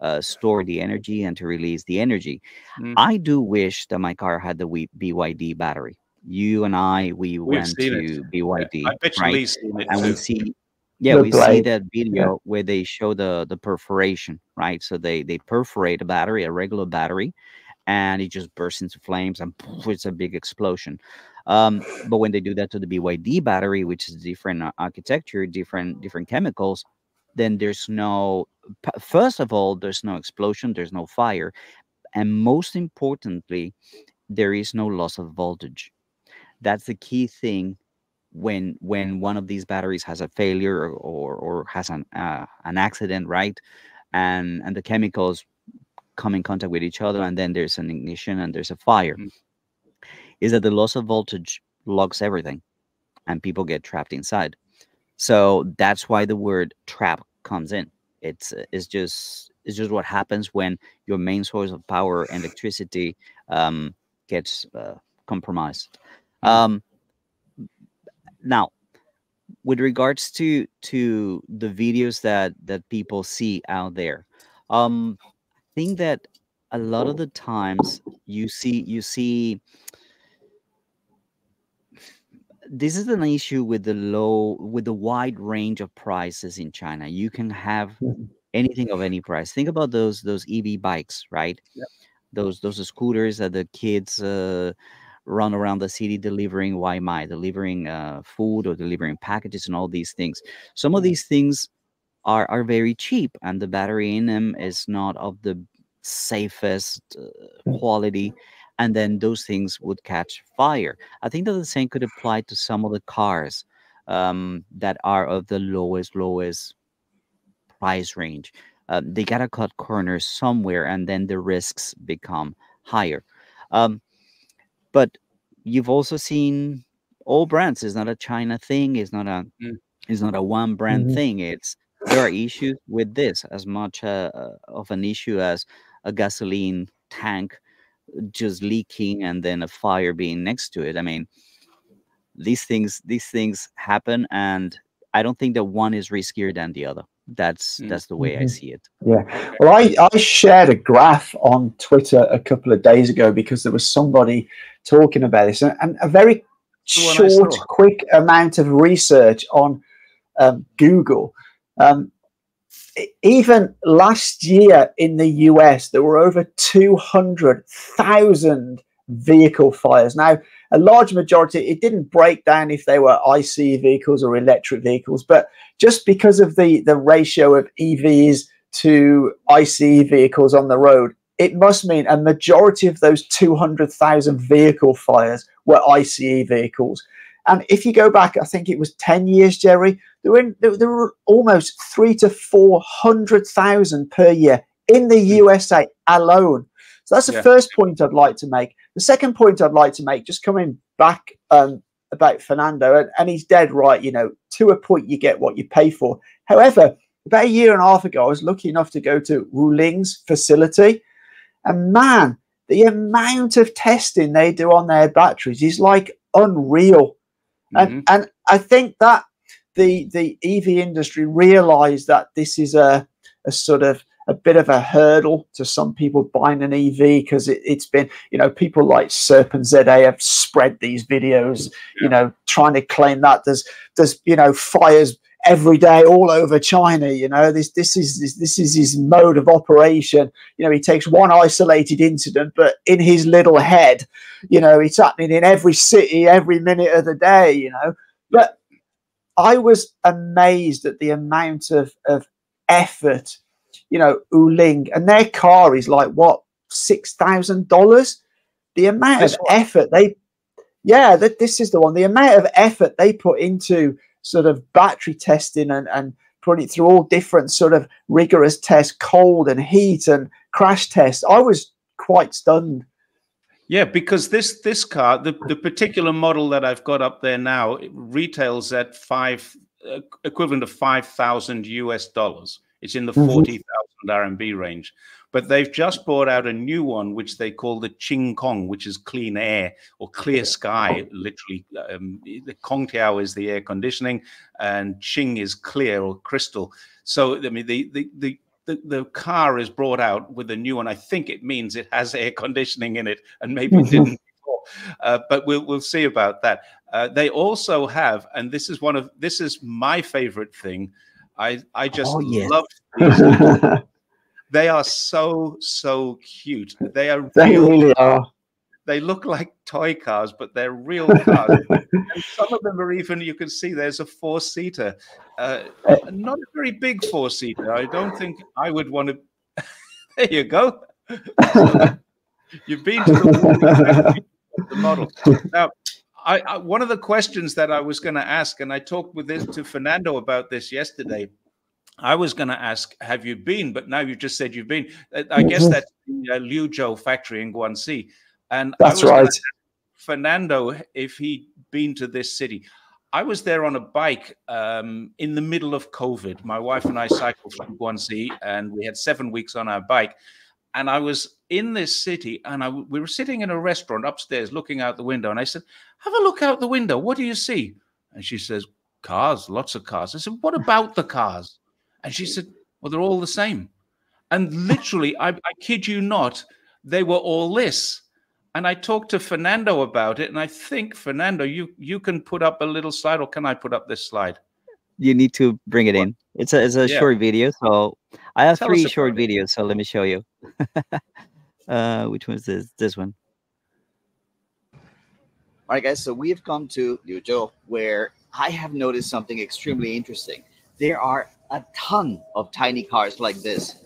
uh, store the energy and to release the energy mm. i do wish that my car had the byd battery you and i we We've went to it. byd yeah, right and too. we see yeah, we see that video yeah. where they show the the perforation, right? So they they perforate a battery, a regular battery, and it just bursts into flames and poof, it's a big explosion. Um, but when they do that to the BYD battery, which is different architecture, different different chemicals, then there's no. First of all, there's no explosion, there's no fire, and most importantly, there is no loss of voltage. That's the key thing when when one of these batteries has a failure or or, or has an uh, an accident, right? And and the chemicals come in contact with each other, and then there's an ignition and there's a fire. Mm-hmm. Is that the loss of voltage locks everything, and people get trapped inside. So that's why the word trap comes in. It's it's just it's just what happens when your main source of power, and electricity, um, gets uh, compromised. Mm-hmm. Um, now with regards to to the videos that that people see out there um think that a lot of the times you see you see this is an issue with the low with the wide range of prices in china you can have mm-hmm. anything of any price think about those those ev bikes right yep. those those scooters that the kids uh run around the city delivering Waimai, delivering uh, food or delivering packages and all these things. Some of mm-hmm. these things are are very cheap, and the battery in them is not of the safest uh, mm. quality. And then those things would catch fire. I think that the same could apply to some of the cars um, that are of the lowest, lowest price range. Uh, they gotta cut corners somewhere, and then the risks become higher. Um, but you've also seen all brands. It's not a China thing. It's not a mm. it's not a one brand mm-hmm. thing. It's there are issues with this as much uh, uh, of an issue as a gasoline tank just leaking and then a fire being next to it. I mean, these things these things happen, and I don't think that one is riskier than the other. That's Mm. that's the way I Mhm. see it. Yeah. Well, I, I shared a graph on Twitter a couple of days ago because there was somebody talking about this and, and a very The one I short, quick amount of research on um, Google. Um, even last year in the US, there were over 200,000 vehicle fires. Now, a large majority, it didn't break down if they were IC vehicles or electric vehicles, but just because of the, the ratio of EVs to ICE vehicles on the road, it must mean a majority of those 200,000 vehicle fires were ICE vehicles. And if you go back, I think it was 10 years, Jerry, there were, in, there, there were almost three to 400,000 per year in the USA alone. So that's the Yeah. first point I'd like to make. The second point I'd like to make, just coming back um, about Fernando, and, and he's dead right, you know, to a point you get what you pay for. However, about a year and a half ago, I was lucky enough to go to Wuling's facility. And man, the amount of testing they do on their batteries is like unreal. And, mm-hmm. and I think that the the EV industry realized that this is a, a sort of a bit of a hurdle to some people buying an EV because it, it's been, you know, people like Serpentza have spread these videos, you know, trying to claim that there's there's you know fires every day all over China. You know, this this is this, this is his mode of operation. You know, he takes one isolated incident, but in his little head, you know, it's happening in every city every minute of the day. You know, but I was amazed at the amount of of effort. You know, Wuling and their car is like what six thousand dollars. The amount of effort they, yeah, that this is the one. The amount of effort they put into sort of battery testing and and putting it through all different sort of rigorous tests, cold and heat and crash tests. I was quite stunned. Yeah, because this this car, the, the particular model that I've got up there now, retails at five uh, equivalent of five thousand US dollars. It's in the Mhm. forty thousand RMB range. But they've just brought out a new one, which they call the Ching Kong, which is clean air or clear sky. Literally, um, the Kongtiao is the air conditioning, and Ching is clear or crystal. So I mean, the the the the, the car is brought out with a new one. I think it means it has air conditioning in it, and maybe it Mhm. didn't before. Uh, but we'll we'll see about that. Uh, they also have, and this is one of this is my favorite thing. I I just Oh, yes. love they are so so cute. They are they real. really are. They look like toy cars, but they're real cars. and some of them are even you can see there's a four seater uh, not a very big four seater i don't think i would want to there you go you've been to the, the model now I, I one of the questions that i was going to ask and i talked with this to fernando about this yesterday I was going to ask, have you been? But now you've just said you've been. I guess Mhm. that's the uh, Liuzhou factory in Guangxi. And I That's right. Fernando if he'd been to this city. I was there on a bike um, in the middle of COVID. My wife and I cycled from Guangxi, and we had seven weeks on our bike. And I was in this city, and I, we were sitting in a restaurant upstairs, looking out the window. And I said, "Have a look out the window. What do you see?" And she says, "Cars, lots of cars." I said, "What about the cars?" And she said, "Well, they're all the same." And literally, I, I kid you not, they were all this and I talked to Fernando about it, and I think Fernando, you you can put up a little slide, or can I put up this slide? You need to bring it in. It's a it's a Yeah. short video, so I have Tell three about short it. videos. So let me show you. uh, which one's this? This one. All right, guys. So we have come to Liuzhou, where I have noticed something extremely interesting. There are a ton of tiny cars like this.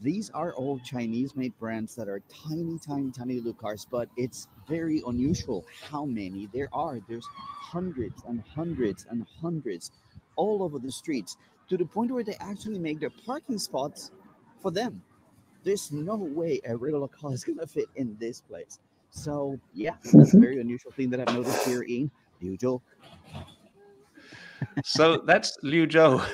These are all Chinese-made brands that are tiny, tiny, tiny little cars, but it's very unusual how many there are. There's hundreds and hundreds and hundreds all over the streets to the point where they actually make their parking spots for them there's no way a regular car is gonna fit in this place. So yeah, that's a very unusual thing that I've noticed here in Liuzhou. So that's Liuzhou.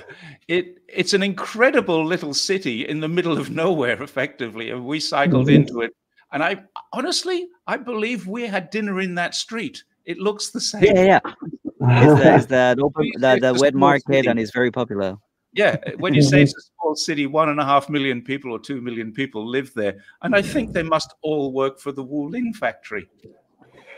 It it's an incredible little city in the middle of nowhere, effectively. And we cycled Mhm. into it, and I honestly I believe we had dinner in that street. It looks the same. Yeah, yeah. It's, the, it's that open, the, the wet market, city. and it's very popular. Yeah, when you say it's a small city, one and a half million people or two million people live there, and I think they must all work for the Wuling factory.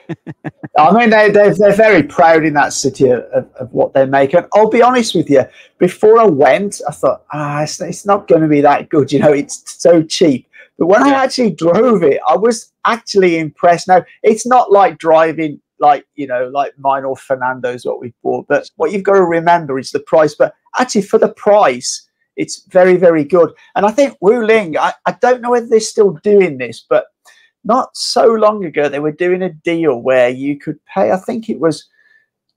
I mean, they, they're, they're very proud in that city of, of, of what they make. And I'll be honest with you, before I went, I thought, ah, it's, it's not going to be that good. You know, it's so cheap. But when Yeah. I actually drove it, I was actually impressed. Now, it's not like driving like, you know, like mine or Fernando's what we bought. But what you've got to remember is the price. But actually, for the price, it's very, very good. And I think Wuling, I, I don't know whether they're still doing this, but not so long ago they were doing a deal where you could pay i think it was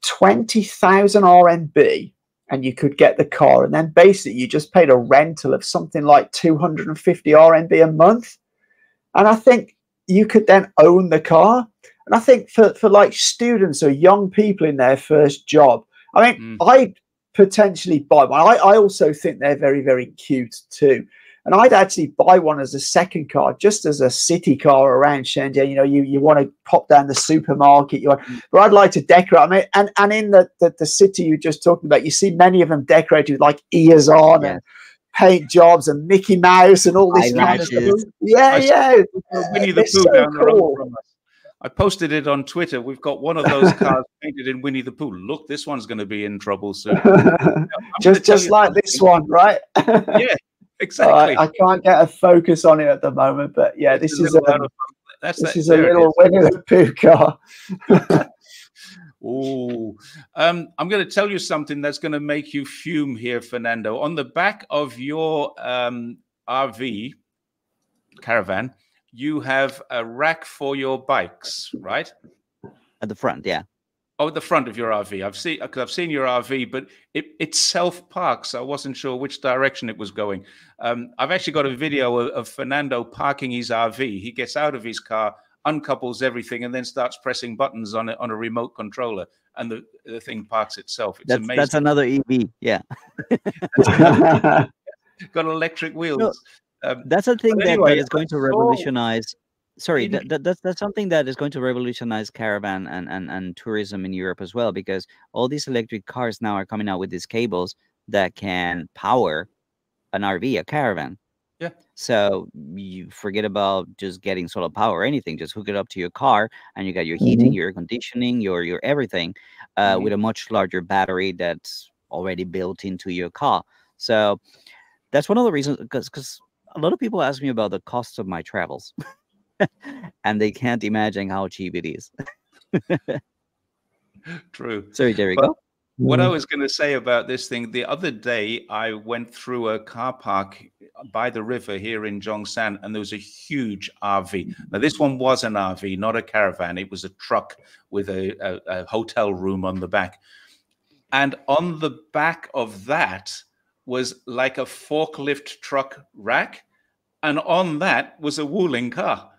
20,000 RMB and you could get the car. And then basically you just paid a rental of something like 250 RMB a month. And i think you could then own the car. And i think for for like students or young people in their first job i mean Mm. i potentially buy one. I, I also think they're very very cute too and I'd actually buy one as a second car, just as a city car around Shenzhen. You know, you, you want to pop down the supermarket, you want, mm. but I'd like to decorate. I mean, and, and in the, the, the city you just talking about, you see many of them decorated with like ears on Yeah. and paint jobs and Mickey Mouse and all this kind of stuff. Yeah, I yeah. Winnie the Pooh so down the road cool. from us. I posted it on Twitter. We've got one of those cars painted in Winnie the Pooh. Look, this one's going to be in trouble soon. Just just like this one, right? Yeah, exactly. I can't get a focus on it at the moment, but yeah, this is a, out that's this that- is a little Winnie the Pooh car. Oh, um, I'm going to tell you something that's going to make you fume here, Fernando. On the back of your um, RV caravan, you have a rack for your bikes, right? At the front, yeah. Oh, the front of your RV. I've seen because I've seen your RV, but it, it self parks. I wasn't sure which direction it was going. Um, I've actually got a video of, of Fernando parking his RV. He gets out of his car, uncouples everything, and then starts pressing buttons on it on a remote controller, and the, the thing parks itself. It's That's amazing. that's another EV. Yeah. got electric wheels. Um, That's a thing that, anyway, that is going to revolutionize. Sorry, that, that, that's that's something that is going to revolutionize caravan and, and, and tourism in Europe as well, because all these electric cars now are coming out with these cables that can power an RV, a caravan. Yeah. So you forget about just getting solar power or anything. Just hook it up to your car, and you got your heating, your air conditioning, your your everything, uh, Mhm. with a much larger battery that's already built into your car. So that's one of the reasons because because a lot of people ask me about the cost of my travels and they can't imagine how cheap it is true. sorry there we But- go What I mm. was going to say about this thing, the other day I went through a car park by the river here in Zhongshan, and there was a huge RV. Now, this one was an RV, not a caravan. It was a truck with a, a, a hotel room on the back. And on the back of that was like a forklift truck rack. And on that was a Wuling car.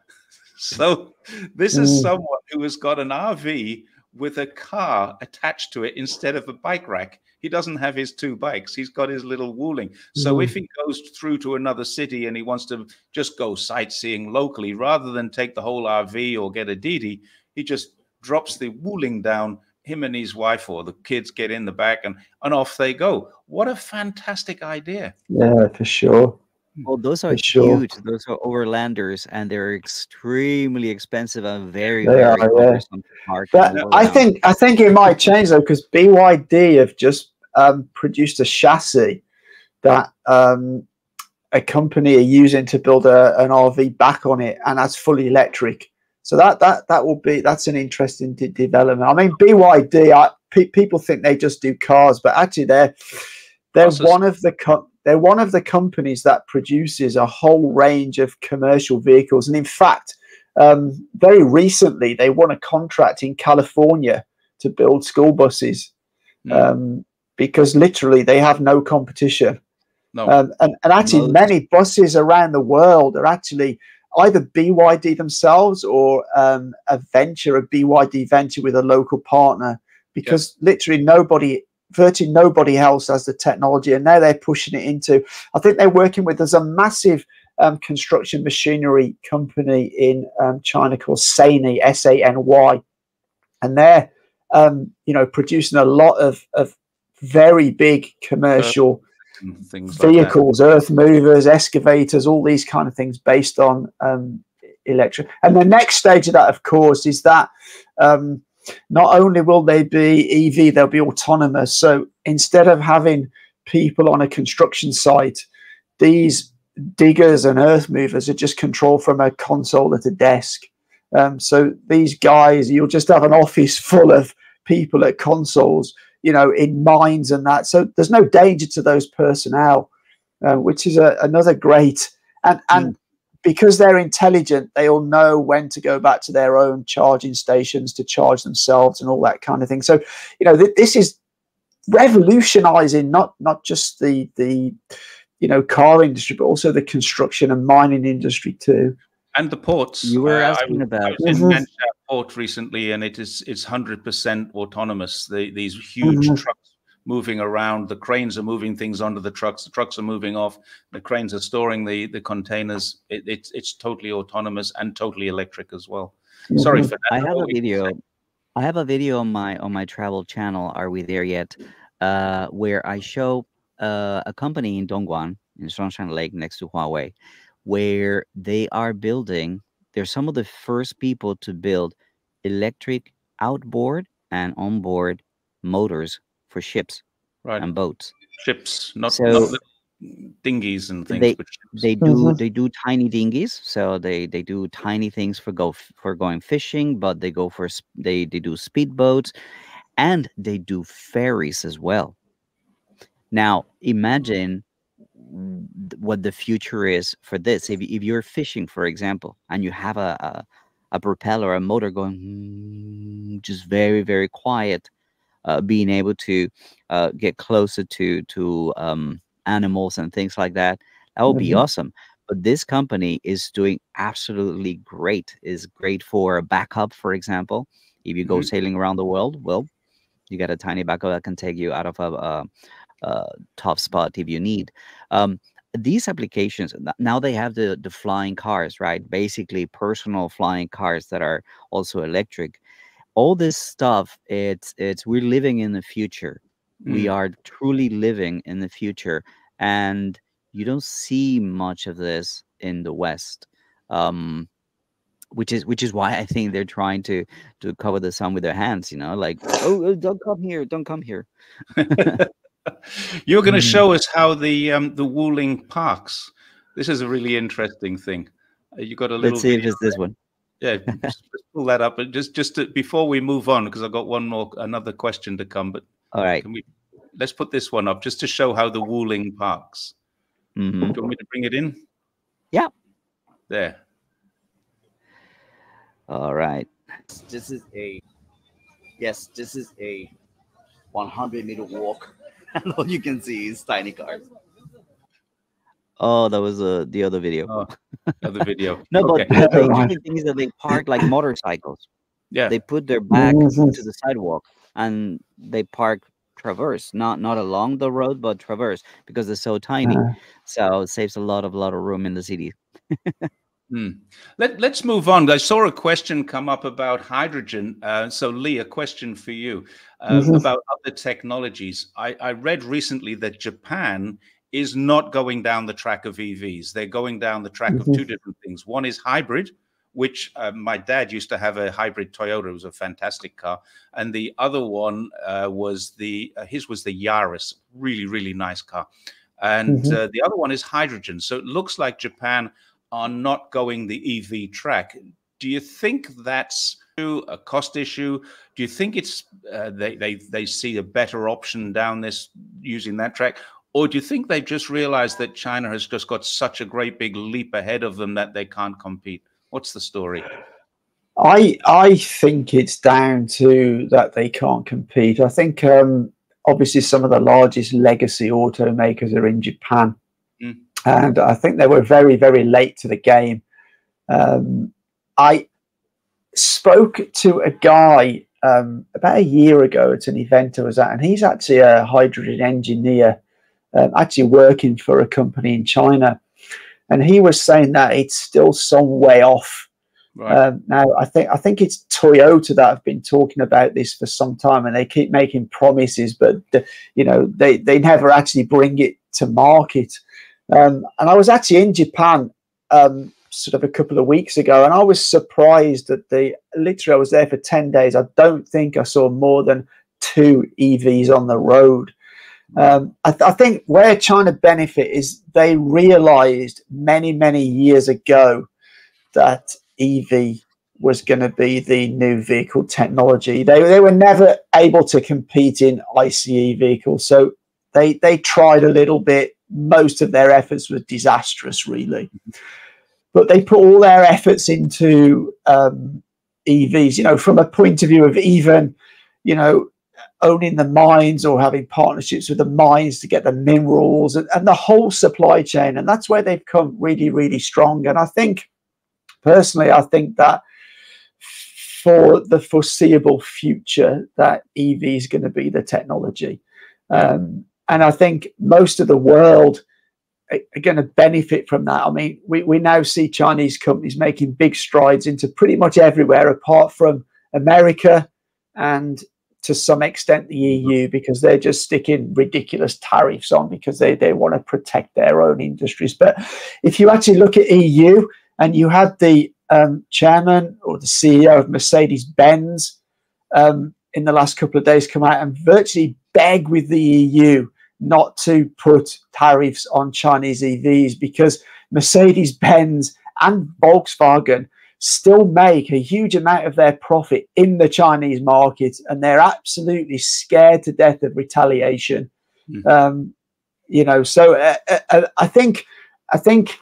So this is someone who has got an RV with a car attached to it instead of a bike rack. He doesn't have his two bikes. He's got his little Wuling. So Mm. if he goes through to another city and he wants to just go sightseeing locally, rather than take the whole RV or get a Didi, he just drops the Wuling down. Him and his wife or the kids get in the back and, and off they go. What a fantastic idea. yeah, for sure. Well those are sure. huge those are overlanders and they're extremely expensive and very They very are, yeah. cumbersome to park and But I think I think it might change though because BYD have just um, produced a chassis that um, a company are using to build a, an RV back on it, and that's fully electric. So that that that will be that's an interesting de- development. I mean, BYD, I, pe- people think they just do cars, but actually they're they're Also- one of the co- they're one of the companies that produces a whole range of commercial vehicles, and in fact, um, very recently they won a contract in California to build school buses Mm. um, because literally they have no competition. No. Um, and, and actually, Most- many buses around the world are actually either BYD themselves or um, a venture, a BYD venture with a local partner, because literally nobody virtually nobody else has the technology, and now they're pushing it into. I think they're working with. There's a massive um, construction machinery company in um, China called Sany, S A N Y, and they're um, you know producing a lot of of very big commercial things vehicles, like earth movers, excavators, all these kind of things based on um, electric. And the next stage of that, of course, is that um, not only will they be EV, they'll be autonomous. So instead of having people on a construction site, these diggers and earth movers are just controlled from a console at a desk. Um, so these guys, you'll just have an office full of people at consoles, you know, in mines and that. So there's no danger to those personnel, uh, which is a, another great and and. Mm. Because they're intelligent, they all know when to go back to their own charging stations to charge themselves and all that kind of thing. So, you know, th- this is revolutionizing not not just the the you know car industry, but also the construction and mining industry too. And the ports. You were uh, asking I, about. I was in mm-hmm. port recently, and it is it's hundred percent autonomous. The, these huge mm-hmm. trucks moving around. The cranes are moving things onto the trucks. The trucks are moving off. The cranes are storing the the containers. It, it's it's totally autonomous and totally electric as well. Mm-hmm. Sorry for that. I have a video. I have a video on my on my travel channel. Are we there yet? Uh, where I show uh, a company in Dongguan, in Songshan Lake, next to Huawei, where they are building. They're some of the first people to build electric outboard and onboard motors for ships right. and boats. Ships, not, so, not dinghies and things. They, they do mm-hmm. they do tiny dinghies, so they they do tiny things for go for going fishing, but they go for they they do speedboats, and they do ferries as well. Now, imagine what the future is for this. If, if you're fishing, for example, and you have a, a, a propeller, a motor going mm, just very, very quiet, uh, being able to uh, get closer to to um, animals and things like that, that would be awesome. But this company is doing absolutely great. Is great for a backup, for example. If you go mm-hmm. sailing around the world, well, you got a tiny backup that can take you out of a, a uh, top spot if you need. Um, these applications now they have the the flying cars, right? Basically, personal flying cars that are also electric. All this stuff, it's it's we're living in the future. Mm. We are truly living in the future, and you don't see much of this in the West. Um, which is which is why I think they're trying to to cover the sun with their hands. You know, like oh, oh don't come here, don't come here. You're going to hmm. show us how the um, the Wuling parks. This is a really interesting thing. Uh, you got a little. Let's see if it's this one. Yeah, just, pull that up. But just just to, before we move on, because I've got one more another question to come. But all right, can we? Let's put this one up just to show how the Wuling parks. Mm-hmm. Do you want me to bring it in? Yeah. There. All right. This is a yes. This is a 100 meter walk and all you can see is tiny cars. Oh, that was uh, the other video. Oh, other video. no, okay. but the interesting thing is that they park like motorcycles. Yeah. They put their back to the sidewalk and they park traverse, not not along the road, but traverse because they're so tiny. Uh, so it saves a lot of lot of room in the city. Hmm. Let, let's move on. I saw a question come up about hydrogen. Uh, so, Lee, a question for you uh, mm-hmm. about other technologies. I, I read recently that Japan is not going down the track of EVs. They're going down the track mm-hmm. of two different things. One is hybrid, which uh, my dad used to have a hybrid Toyota. It was a fantastic car. And the other one uh, was the, uh, his was the Yaris, really, really nice car. And mm-hmm. Uh, the other one is hydrogen. So it looks like Japan are not going the EV track. Do you think that's a cost issue? Do you think it's uh, they, they they see a better option down this using that track, or do you think they've just realized that China has just got such a great big leap ahead of them that they can't compete? What's the story? I I think it's down to that they can't compete. I think um, obviously some of the largest legacy automakers are in Japan and I think they were very, very late to the game. Um, I spoke to a guy um, about a year ago at an event I was at, and he's actually a hydrogen engineer, um, actually working for a company in China. And he was saying that it's still some way off. Right. Um, now, I think I think it's Toyota that have been talking about this for some time, and they keep making promises, but you know they they never actually bring it to market. Um, and I was actually in Japan um, sort of a couple of weeks ago, and I was surprised that the literally I was there for ten days. I don't think I saw more than two EVs on the road. Um, I, th- I think where China benefit is they realized many many years ago that EV was going to be the new vehicle technology. They they were never able to compete in ICE vehicles, so they they tried a little bit. Most of their efforts were disastrous, really but they put all their efforts into um, EVs. You know, from a point of view of even, you know, owning the mines or having partnerships with the mines to get the minerals and, and the whole supply chain, and that's where they've come really, really strong. And I think, personally, I think that for the foreseeable future, that EV is going to be the technology. Um, and I think most of the world are going to benefit from that. I mean, we, we now see Chinese companies making big strides into pretty much everywhere apart from America and to some extent the EU because they're just sticking ridiculous tariffs on because they, they want to protect their own industries. But if you actually look at EU and you had the um, chairman or the CEO of Mercedes Benz um, in the last couple of days come out and virtually beg with the EU not to put tariffs on Chinese EVs because Mercedes Benz and Volkswagen still make a huge amount of their profit in the Chinese market, and they're absolutely scared to death of retaliation. Mm. Um, you know, so uh, uh, I think I think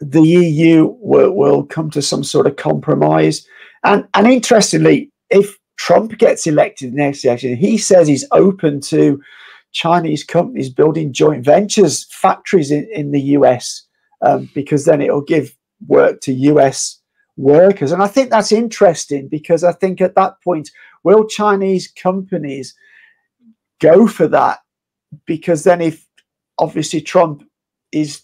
the EU will, will come to some sort of compromise. And and interestingly, if Trump gets elected next election, he says he's open to Chinese companies building joint ventures, factories in, in the US, um, because then it'll give work to US workers. And I think that's interesting because I think at that point, will Chinese companies go for that? Because then, if obviously Trump is,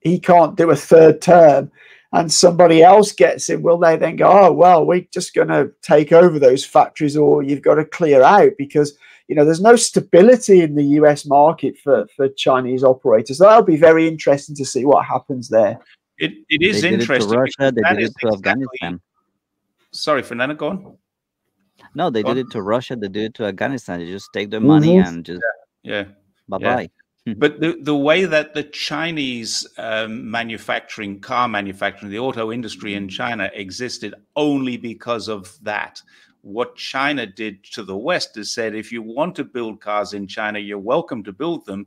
he can't do a third term and somebody else gets it, will they then go, oh, well, we're just going to take over those factories or you've got to clear out because you know, there's no stability in the US market for, for Chinese operators. That'll be very interesting to see what happens there. It, it is they interesting. Did it to Russia, they did it to exactly, Afghanistan. Sorry, Fernando, go on. No, they Go did on. it to Russia, they did it to Afghanistan. They just take their money Mhm. and just Yeah. bye bye. But the, the way that the Chinese um, manufacturing, car manufacturing, the auto industry in China existed only because of that. What China did to the West is said if you want to build cars in China, you're welcome to build them.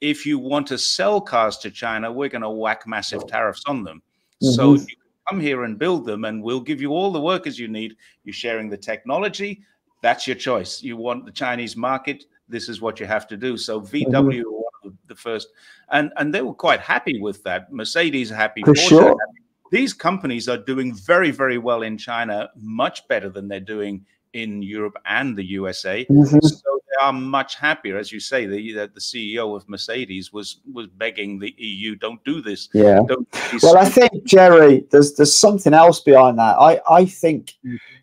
If you want to sell cars to China, we're going to whack massive tariffs on them. So Mhm. you come here and build them, and we'll give you all the workers you need. You're sharing the technology. That's your choice. You want the Chinese market. This is what you have to do. So VW were one of the first, and and they were quite happy with that. Mercedes happy, For Porsche sure. happy. These companies are doing very very well in China, much better than they're doing in Europe and the USA. Mhm. So are much happier, as you say. The the, CEO of Mercedes was was begging the EU, "Don't do this. Yeah. Don't." Well, I think Jerry, there's there's something else behind that. I I think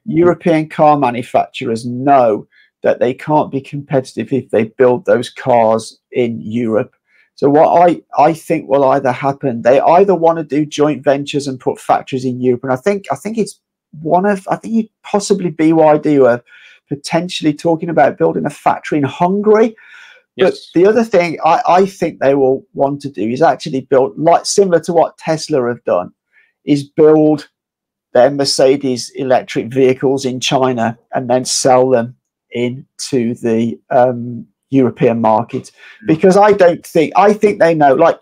European car manufacturers know that they can't be competitive if they build those cars in Europe. So what I I think will either happen, they either want to do joint ventures and put factories in Europe, and I think I think it's one of I think you possibly BYD were potentially talking about building a factory in Hungary. But Yes. the other thing I, I think they will want to do is actually build, like similar to what Tesla have done, is build their Mercedes electric vehicles in China and then sell them into the um, European market. Because I don't think, I think they know, like,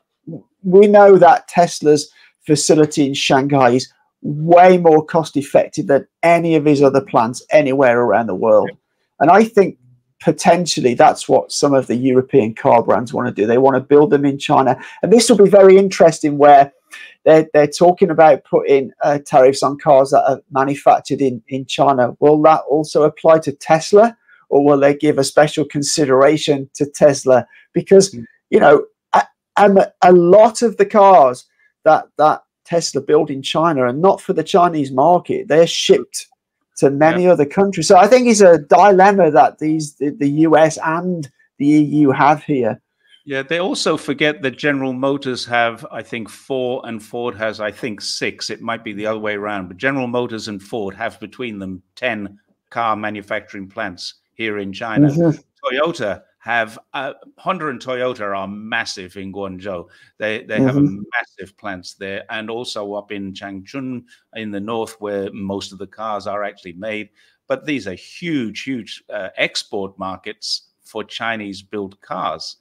we know that Tesla's facility in Shanghai is way more cost effective than any of his other plants anywhere around the world. And I think potentially that's what some of the European car brands want to do. They want to build them in China. And this will be very interesting where they're, they're talking about putting uh, tariffs on cars that are manufactured in, in China. Will that also apply to Tesla, or will they give a special consideration to Tesla? Because Mm. you know, a, a, a lot of the cars that that Tesla build in China are not for the Chinese market. They're shipped to many other countries. So I think it's a dilemma that these the, the US and the EU have here. Yeah, they also forget that General Motors have, I think, four, and Ford has, I think, six. It might be the other way around, but General Motors and Ford have between them 10 car manufacturing plants here in China. Mhm. Toyota have, uh, Honda and Toyota are massive in Guangzhou. They, they have massive plants there, and also up in Changchun in the north, where most of the cars are actually made. But these are huge, huge uh, export markets for Chinese built cars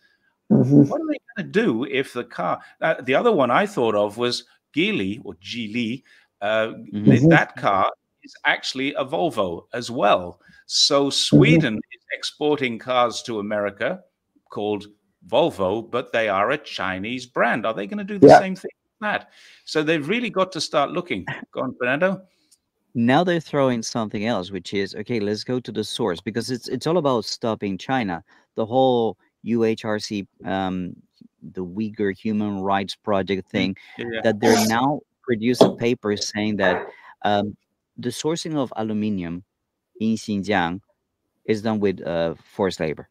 Mhm. what are they going to do if the car? Uh, the other one I thought of was Geely or Geely. Uh, Mhm. That car is actually a Volvo as well. So Sweden is exporting cars to America called Volvo, but they are a Chinese brand. Are they going to do the Yeah. same thing with that? So they've really got to start looking. Go on, Fernando. now they're throwing something else which is okay let's go to the source because it's it's all about stopping china the whole uhrc um the uyghur human rights project thing Yeah, yeah. that they're now produce a paper saying that um, the sourcing of aluminium in Xinjiang is done with uh, forced labor,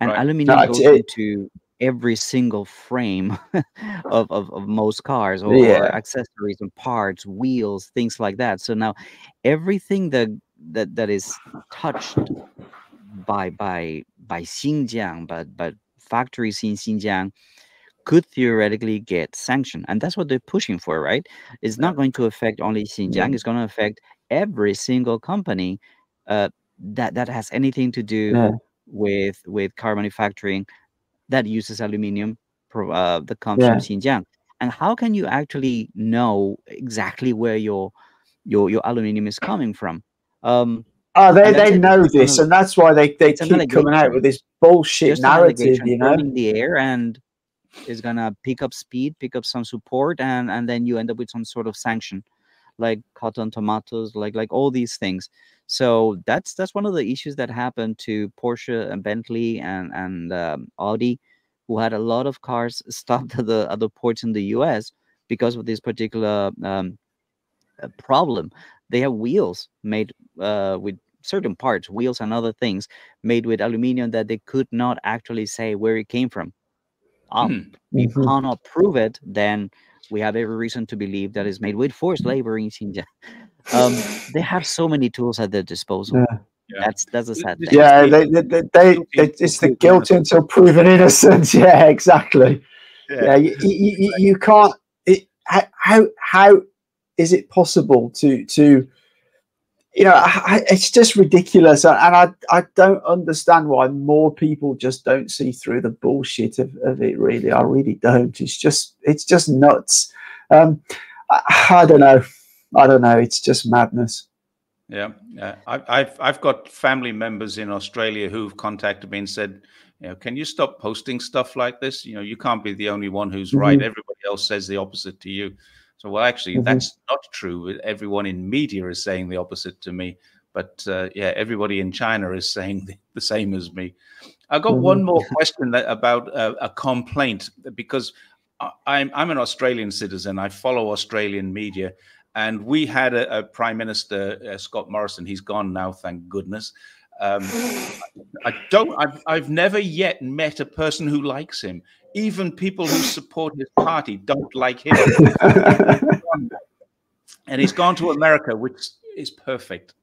and Right. aluminium No, goes into every single frame of, of, of most cars or, Yeah. or accessories and parts, wheels, things like that. So now everything that that that is touched by by by Xinjiang, but but factories in Xinjiang could theoretically get sanctioned, and that's what they're pushing for, right? It's not going to affect only Xinjiang; it's going to affect every single company uh, that that has anything to do with with car manufacturing that uses aluminium uh, that comes Yeah. from Xinjiang. And how can you actually know exactly where your your your aluminium is coming from? Um, Oh, they, they know this, and that's why they, they keep coming out with this bullshit just narrative, you know? in the air and is gonna pick up speed, pick up some support, and and then you end up with some sort of sanction, like cotton tomatoes, like like all these things. So that's that's one of the issues that happened to Porsche and Bentley and and um, Audi, who had a lot of cars stopped at the at the ports in the U.S. because of this particular um, uh, problem. They have wheels made uh, with certain parts, wheels and other things made with aluminium that they could not actually say where it came from. Um, Hmm. we Mhm. cannot prove it, then we have every reason to believe that it's made with forced labor in Xinjiang. Um, they have so many tools at their disposal. Yeah. Yeah. That's that's a sad thing. Yeah, they, they, they, they, they- it's the guilty until proven innocent. Yeah, exactly. Yeah. Yeah, you, you, you, you can't. It, how, how how is it possible to to you know? I, it's just ridiculous, and I I don't understand why more people just don't see through the bullshit of, of it. Really, I really don't. It's just it's just nuts. Um, I, I don't know. I don't know. It's just madness. Yeah, yeah. I, I've I've got family members in Australia who've contacted me and said, you know, can you stop posting stuff like this? You know, you can't be the only one who's right. Mhm. Everybody else says the opposite to you. So, well, actually, Mhm. that's not true. Everyone in media is saying the opposite to me. But uh, yeah, everybody in China is saying the, the same as me. I got one more question that, about uh, a complaint because I'm I'm an Australian citizen. I follow Australian media, and we had a, a prime minister, uh, Scott Morrison. He's gone now, thank goodness. Um, I don't. I've, I've never yet met a person who likes him. Even people who support his party don't like him. and he's gone to America, which is perfect.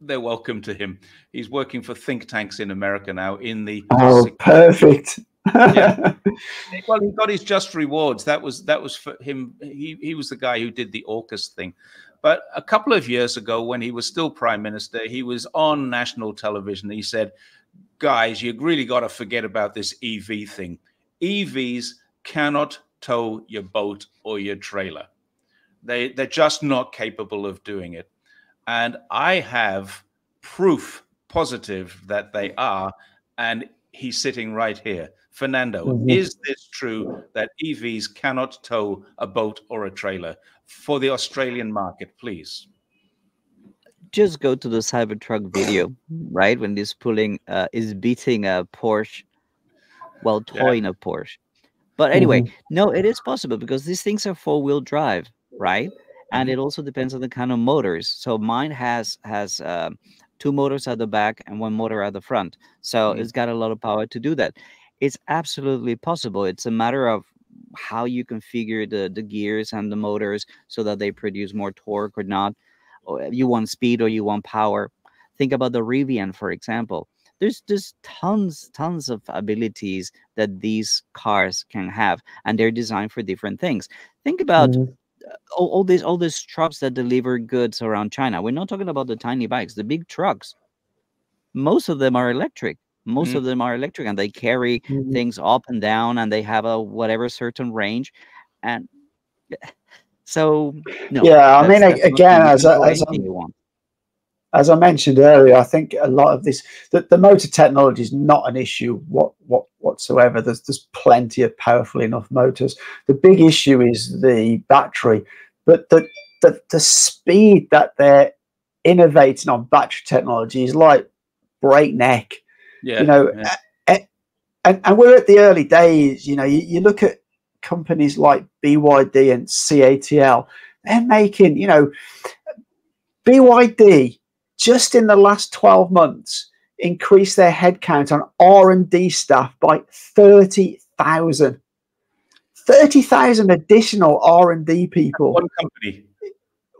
They're welcome to him. He's working for think tanks in America now. In the oh, perfect. Yeah. well, he got his just rewards. That was that was for him. He he was the guy who did the AUKUS thing. But a couple of years ago, when he was still prime minister, he was on national television. He said, "Guys, you've really got to forget about this EV thing. EVs cannot tow your boat or your trailer. They they're just not capable of doing it." And I have proof positive that they are. And he's sitting right here. Fernando, Mhm. is this true that EVs cannot tow a boat or a trailer for the Australian market, please? Just go to the Cybertruck video, right? When this pulling uh, is beating a Porsche while Yeah. towing a Porsche. But anyway, no, it is possible because these things are four-wheel drive, right? And it also depends on the kind of motors. So mine has has um, two motors at the back and one motor at the front. So Mhm. it's got a lot of power to do that. It's absolutely possible. It's a matter of how you configure the the gears and the motors so that they produce more torque or not. Or you want speed or you want power. Think about the Rivian, for example. There's just tons, tons of abilities that these cars can have, and they're designed for different things. Think about Mhm. all, all these all these trucks that deliver goods around China. We're not talking about the tiny bikes, the big trucks. Most of them are electric. Most Mm. of them are electric, and they carry Mhm. things up and down, and they have a whatever certain range, and so no. Yeah, I mean, again. As I- as I'm- you want. As I mentioned earlier, I think a lot of this, the, the motor technology is not an issue what, what, whatsoever. There's, there's plenty of powerful enough motors. The big issue is the battery, but the, the, the speed that they're innovating on battery technology is like breakneck. Yeah. you know, yeah. a- a- and, and we're at the early days. You know, you, you look at companies like BYD and CATL, they're making, you know, BYD just in the last 12 months increased their headcount on R&D staff by 30,000. 30,000 additional R&D people one company.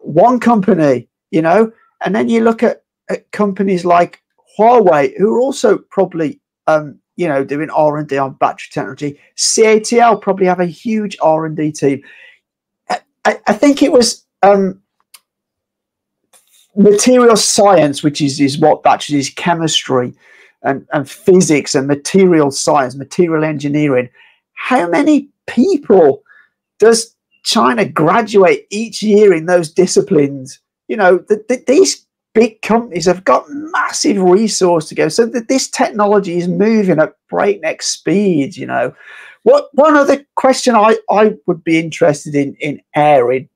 one company, you know, and then you look at, at companies like Huawei, who are also probably, um, you know, doing R and D on battery technology. CATL probably have a huge R and D team. I, I I think it was um, material science, which is is what batteries is chemistry and, and physics and material science, material engineering. How many people does China graduate each year in those disciplines? You know, the, the, these big companies have got massive resource to go. So that this technology is moving at breakneck speed. You know, what one other question I, I would be interested in in airing,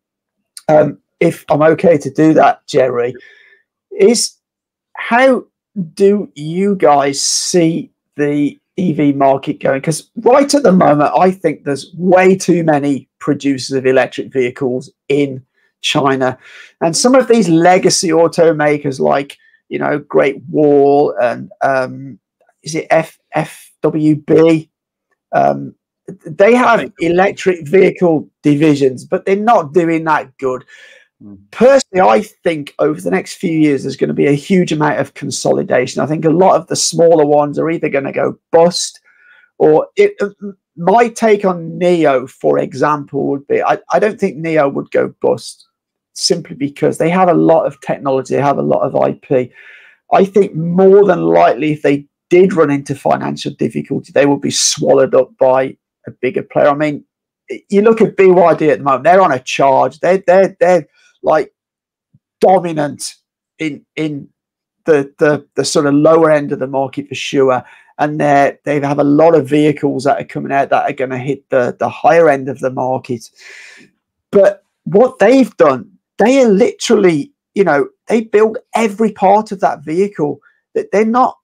um, if I'm okay to do that, Jerry, is how do you guys see the EV market going? Because right at the moment, I think there's way too many producers of electric vehicles in China, and some of these legacy automakers, like you know Great Wall and um, is it F FWB? Um, they have electric vehicle divisions, but they're not doing that good. Mm. Personally, I think over the next few years there's going to be a huge amount of consolidation. I think a lot of the smaller ones are either going to go bust, or it. uh, My take on NIO, for example, would be I, I don't think NIO would go bust simply because they have a lot of technology, they have a lot of IP. I think more than likely, if they did run into financial difficulty, they would be swallowed up by a bigger player. I mean, you look at BYD at the moment; they're on a charge. They're they're they're like dominant in in the the the sort of lower end of the market for sure. And they they have a lot of vehicles that are coming out that are going to hit the the higher end of the market. But what they've done, they are literally, you know, they build every part of that vehicle that they're not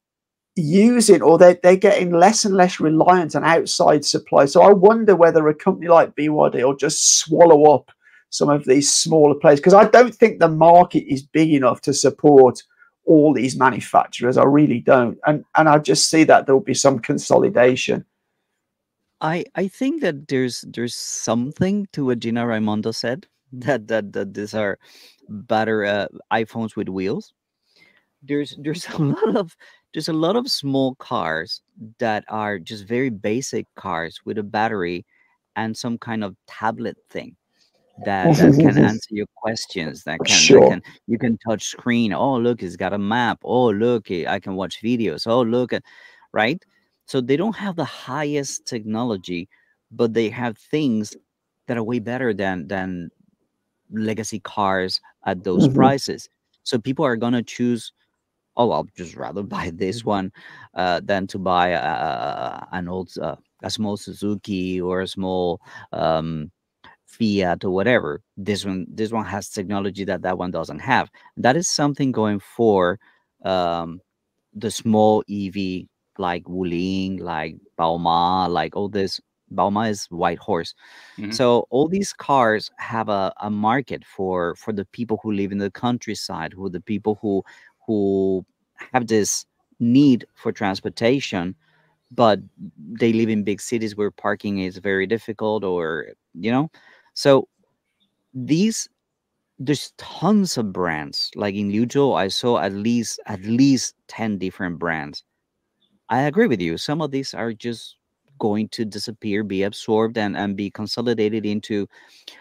using or they're, they're getting less and less reliant on outside supply. So I wonder whether a company like BYD will just swallow up some of these smaller players because I don't think the market is big enough to support all these manufacturers. I really don't. And and I just see that there'll be some consolidation. I I think that there's there's something to what Gina Raimondo said that that that these are better uh, iPhones with wheels. There's there's a lot of there's a lot of small cars that are just very basic cars with a battery and some kind of tablet thing that, that can answer your questions that can, that can you can touch screen oh look it's got a map. Oh look eh, i can watch videos. Oh look right? So they don't have the highest technology but they have things that are way better than than legacy cars at those Mhm. prices. So people are going to choose oh, I'll just rather buy this one uh, than to buy a, a, an old, uh, a small Suzuki or a small um, Fiat or whatever. This one, this one has technology that that one doesn't have. That is something going for um, the small EV like Wuling, like Baoma, like all this. Baoma is white horse. Mhm. So all these cars have a, a market for for the people who live in the countryside, who the people who who have this need for transportation, but they live in big cities where parking is very difficult, or you know, so these there's tons of brands. Like in Liuzhou, I saw at least at least ten different brands. I agree with you. Some of these are just going to disappear, be absorbed, and and be consolidated into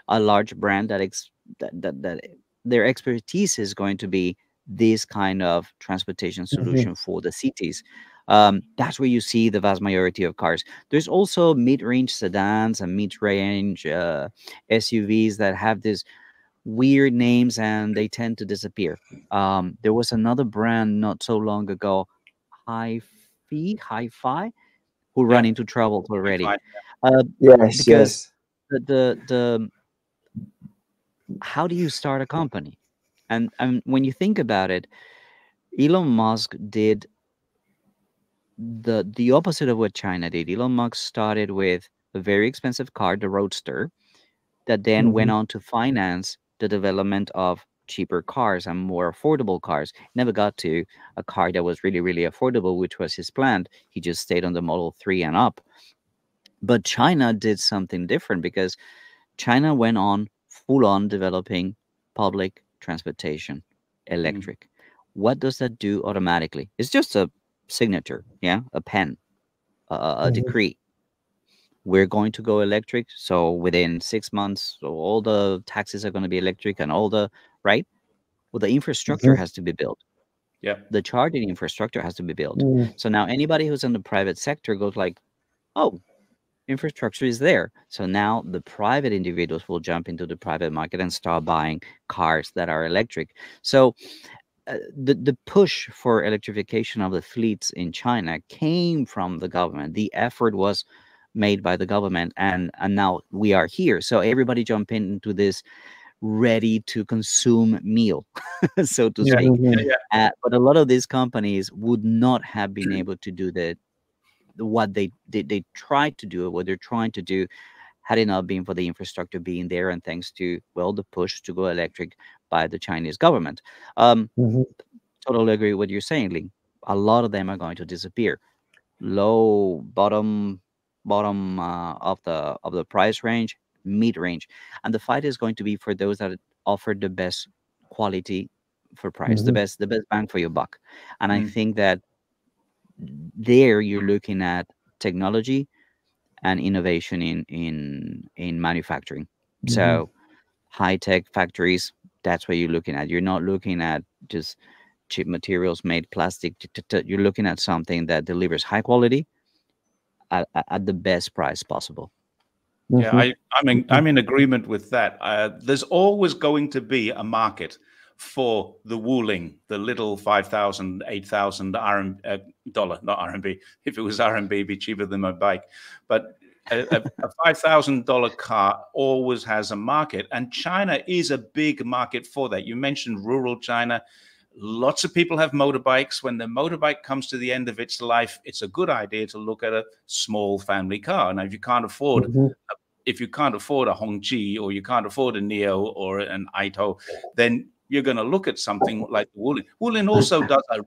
a large brand that ex- that, that that their expertise is going to be this kind of transportation mm-hmm. solution for the cities. Um, that's where you see the vast majority of cars. There's also mid-range sedans and mid-range uh, SUVs that have these weird names and they tend to disappear. Um, there was another brand not so long ago, HiPhi, HiPhi, who ran into trouble already. Fine. Uh, Yes, Because- yes. the, the the how do you start a company and and when you think about it elon musk did the the opposite of what china did. Elon musk started with a very expensive car the roadster that then went mm-hmm. on to finance the development of cheaper cars and more affordable cars. Never got to a car that was really really affordable which was his plan. He just stayed on the model 3 and up. But china did something different because china went on full on developing public transportation mm-hmm. electric. What does that do automatically? It's just a signature yeah a pen a, a a Mhm. decree we're going to go electric so within six months so all the taxes are going to be electric and all the right well the infrastructure Mhm. has to be built Yeah. the charging infrastructure has to be built Mm, so now anybody who's in the private sector goes like, oh, infrastructure is there. So now the private individuals will jump into the private market and start buying cars that are electric. So uh, the the push for electrification of the fleets in China came from the government. The effort was made by the government, and and now we are here. So everybody jump into this ready to consume meal, so to Yeah. speak. mhm. Uh, but a lot of these companies would not have been able to do the, the what they they, they tried to do, what they're trying to do, had it not been for the infrastructure being there, and thanks to well the push to go electric by the Chinese government. Um, Mhm. totally agree with what you're saying, Lee. A lot of them are going to disappear. Low, bottom, bottom uh, of the of the price range, mid range, and the fight is going to be for those that offer the best quality for price, the Mhm. best the best bang for your buck. And I Mm. think that there you're looking at technology and innovation in in in manufacturing. Mhm. So high tech factories, that's what you're looking at. You're not looking at just cheap materials made plastic. You're looking at something that delivers high quality at, at- at the best price possible. Yeah, Mhm. I, I'm in I'm in agreement with that. Uh, there's always going to be a market for the Wuling, the little 5,000, 8,000 RM, uh, dollar, not RMB. If it was RMB, it'd be cheaper than my bike. But a, a, a $5,000 car always has a market, and China is a big market for that. You mentioned rural China. Lots of people have motorbikes. When the motorbike comes to the end of its life, it's a good idea to look at a small family car. Now, if you can't afford Mhm. if you can't afford a Hongqi or you can't afford a NIO or an AITO, then you're going to look at something like the Wuling. Wuling also does a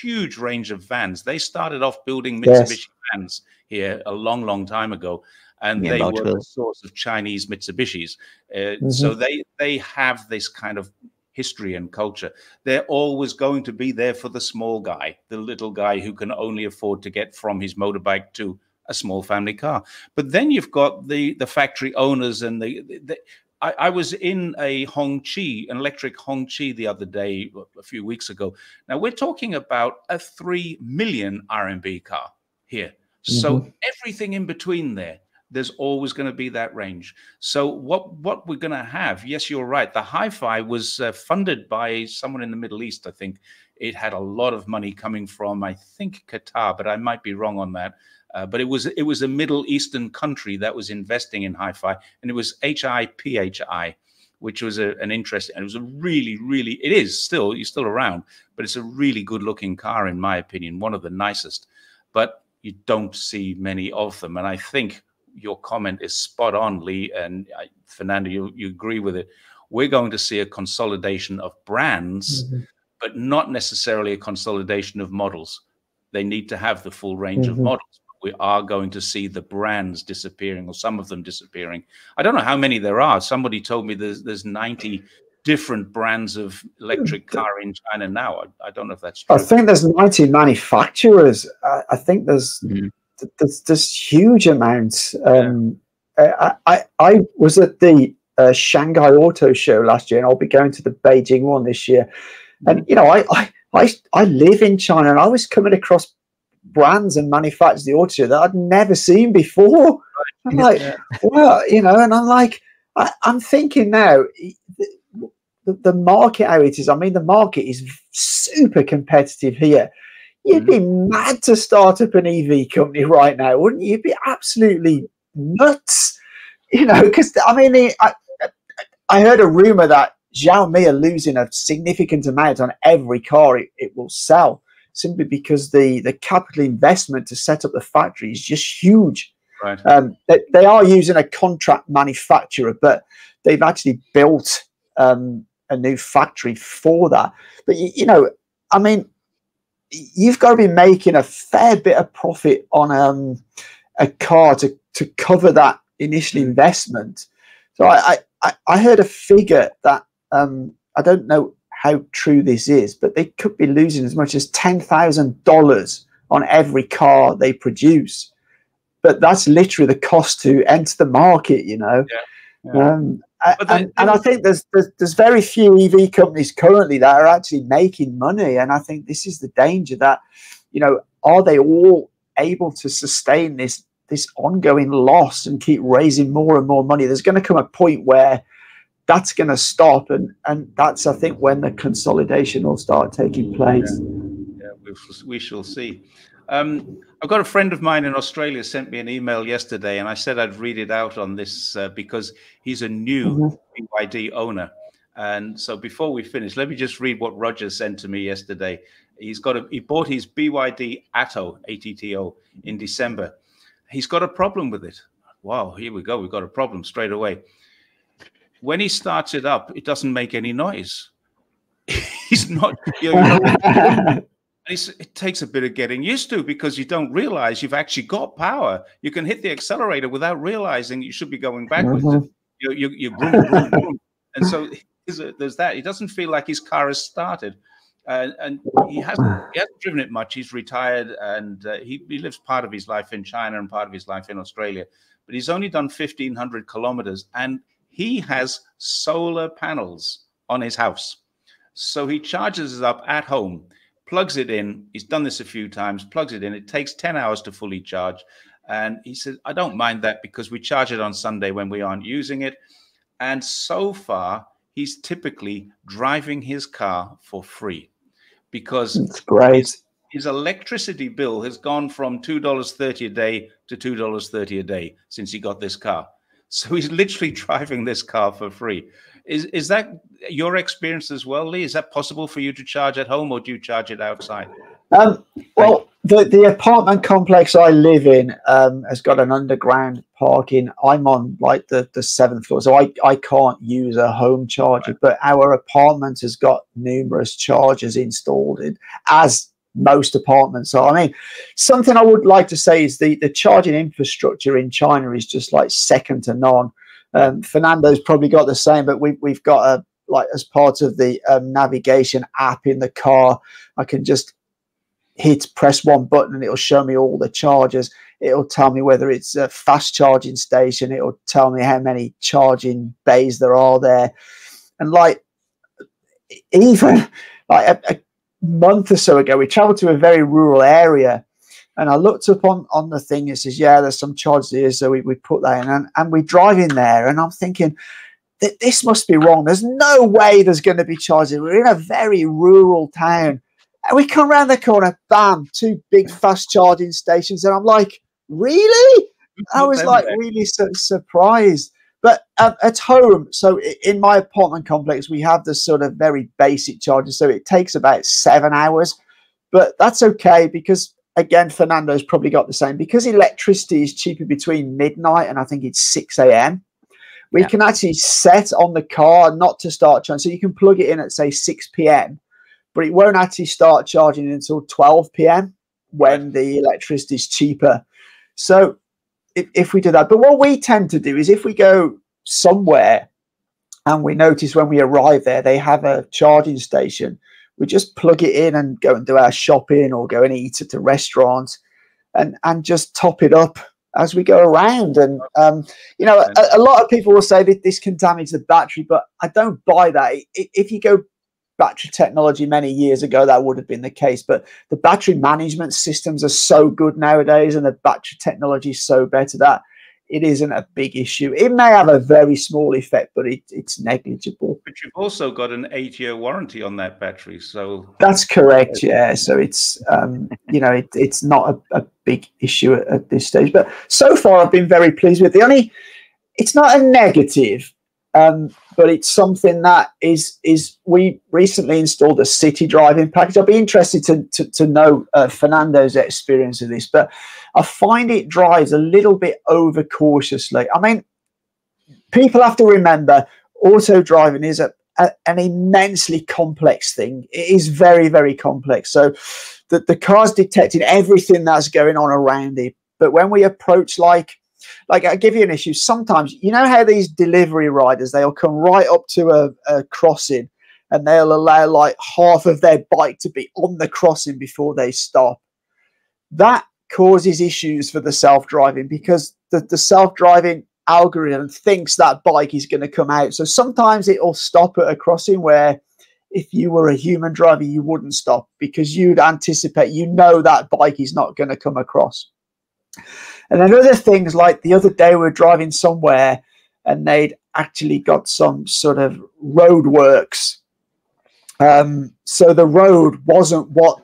huge range of vans. They started off building Yes. Mitsubishi vans here a long, long time ago, and Yeah, they were the source of Chinese Mitsubishis. Uh, So they they have this kind of history and culture. They're always going to be there for the small guy, the little guy who can only afford to get from his motorbike to a small family car. But then you've got the the factory owners and the, the I, I was in a Hongqi, an electric Hongqi the other day, a few weeks ago. Now we're talking about a three million RMB car here. So everything in between there, there's always going to be that range. So what what we're going to have? Yes, you're right. The HiPhi was uh, funded by someone in the Middle East, I think. It had a lot of money coming from, I think, Qatar, but I might be wrong on that. Uh, but it was it was a Middle Eastern country that was investing in HiPhi, and it was HIPHI, which was a, an interesting. And it was a really, really, it is still, you're still around, but it's a really good-looking car, in my opinion, one of the nicest. But you don't see many of them, and I think your comment is spot on, Lee and I, Fernando. You you agree with it? We're going to see a consolidation of brands, mm-hmm. but not necessarily a consolidation of models. They need to have the full range mm-hmm. of models we are going to see the brands disappearing or some of them disappearing. I don't know how many there are. Somebody told me there's there's 90 different brands of electric car in China now. I, I don't know if that's true. I think there's 90 manufacturers. I, I think there's, mm-hmm. there's there's huge amounts. Um, yeah. I, I, I was at the uh, Shanghai Auto Show last year, and I'll be going to the Beijing one this year. And mm-hmm. you know, I, I I I live in China, and I was coming across brands and manufacturers the auto that I'd never seen before. I'm like, yeah. well, you know, and I'm like, I, am thinking now, the, the, market how it is. I mean, the market is super competitive here. You'd mm-hmm. be mad to start up an EV company right now, wouldn't you? You'd be absolutely nuts, you know. Because I mean, I, I heard a rumor that Xiaomi are losing a significant amount on every car it, it will sell simply because the the capital investment to set up the factory is just huge. Right. Um, they, they, are using a contract manufacturer, but they've actually built um, a new factory for that. But you, you, know, I mean, you've got to be making a fair bit of profit on um, a car to to cover that initial investment. So I I, I heard a figure that um, I don't know how true this is, but they could be losing as much as $10,000 on every car they produce. But that's literally the cost to enter the market, you know. Yeah. Yeah. Um, and, and, I think there's, there's, there's very few EV companies currently that are actually making money, and I think this is the danger that, you know, are they all able to sustain this this ongoing loss and keep raising more and more money? There's going to come a point where that's going to stop and and that's i think when the consolidation will start taking place. Yeah, yeah we, we shall see. Um, i've got a friend of mine in australia sent me an email yesterday and i said i'd read it out on this uh, because he's a new mm-hmm. byd owner. And so before we finish let me just read what roger sent to me yesterday. He's got a he bought his byd atto atto in december. He's got a problem with it. Wow here we go we've got a problem straight away when he starts it up, it doesn't make any noise. He's not, you know, it takes a bit of getting used to because you don't realize you've actually got power. You can hit the accelerator without realizing you should be going backwards. Mm-hmm. You, you, you vroom, vroom, vroom. and so there's that. He doesn't feel like his car has started. Uh, and he hasn't, he hasn't driven it much. He's retired and uh, he, he lives part of his life in China and part of his life in Australia. But he's only done 1,500 kilometers. And he has solar panels on his house. So he charges it up at home, plugs it in. He's done this a few times, plugs it in. It takes 10 hours to fully charge. And he says, I don't mind that because we charge it on Sunday when we aren't using it. And so far, he's typically driving his car for free because it's great. His, his electricity bill has gone from $2.30 a day to $2.30 a day since he got this car. So he's literally driving this car for free. Is is that your experience as well, Lee? Is that possible for you to charge at home, or do you charge it outside? Um, well, the the apartment complex I live in um, has got an underground parking. I'm on like the, the seventh floor, so I, I can't use a home charger. Right. But our apartment has got numerous chargers installed in, as most apartments are. I mean, something I would like to say is the, the charging infrastructure in China is just like second to none. Um, Fernando's probably got the same, but we, we've got a like as part of the um, navigation app in the car, I can just hit press one button and it'll show me all the chargers. It'll tell me whether it's a fast charging station. It'll tell me how many charging bays there are there, and like even like a, a month or so ago, we traveled to a very rural area. And I looked up on, on the thing, it says, yeah, there's some charges here. So we, we put that in and, and we drive in there. And I'm thinking, that this must be wrong. There's no way there's going to be charges. We're in a very rural town. And we come around the corner, bam, two big fast charging stations. And I'm like, really? I was like really su- surprised. But um, at home, so in my apartment complex, we have this sort of very basic charger. So it takes about seven hours, but that's okay because again, Fernando's probably got the same because electricity is cheaper between midnight and I think it's 6 a.m. We yeah. can actually set on the car not to start charging. So you can plug it in at say 6 p.m., but it won't actually start charging until 12 p.m. when the electricity is cheaper. So if, if we do that, but what we tend to do is if we go somewhere and we notice when we arrive there, they have a charging station we just plug it in and go and do our shopping or go and eat at a restaurant and and just top it up as we go around. And um, you know a, a, lot of people will say that this can damage the battery but i don't buy that. If you go battery technology many years ago that would have been the case but the battery management systems are so good nowadays and the battery technology is so better that it isn't a big issue. It may have a very small effect, but it, it's negligible. But you've also got an eight-year warranty on that battery, so that's correct. Yeah, so it's um, you know it, it's not a, a big issue at, at, this stage. But so far, I've been very pleased with the only. It's not a negative, um, but it's something that is is we recently installed a city driving package. I'd be interested to to, to know uh, Fernando's experience of this, but I find it drives a little bit over cautiously. I mean, people have to remember auto driving is a, a, an immensely complex thing. It is very very complex. So the the car's detecting everything that's going on around it, but when we approach like like I give you an issue. Sometimes you know how these delivery riders they'll come right up to a, a crossing and they'll allow like half of their bike to be on the crossing before they stop. That causes issues for the self-driving because the, the self-driving algorithm thinks that bike is going to come out. So sometimes it'll stop at a crossing where if you were a human driver, you wouldn't stop because you'd anticipate, you know, that bike is not going to come across. And then other things like the other day we were driving somewhere and they'd actually got some sort of road works. Um, so the road wasn't what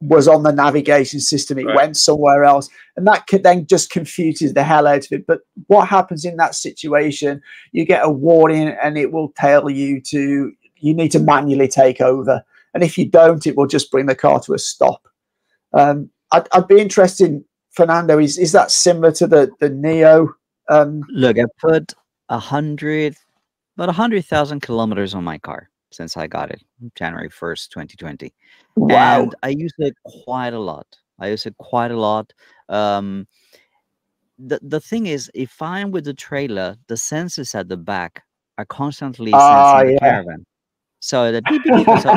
was on the navigation system. It right. went somewhere else. And that could then just confuses the hell out of it. But what happens in that situation? You get a warning and it will tell you to, you need to manually take over. And if you don't, it will just bring the car to a stop. Um, I'd, I'd be interested Fernando, is is that similar to the the NIO? Um... Look, I put a hundred, about a hundred thousand kilometers on my car since I got it, January first, twenty twenty. Wow! And I use it quite a lot. I use it quite a lot. Um, the the thing is, if I'm with the trailer, the sensors at the back are constantly ah, sensing uh, the yeah. caravan. So so,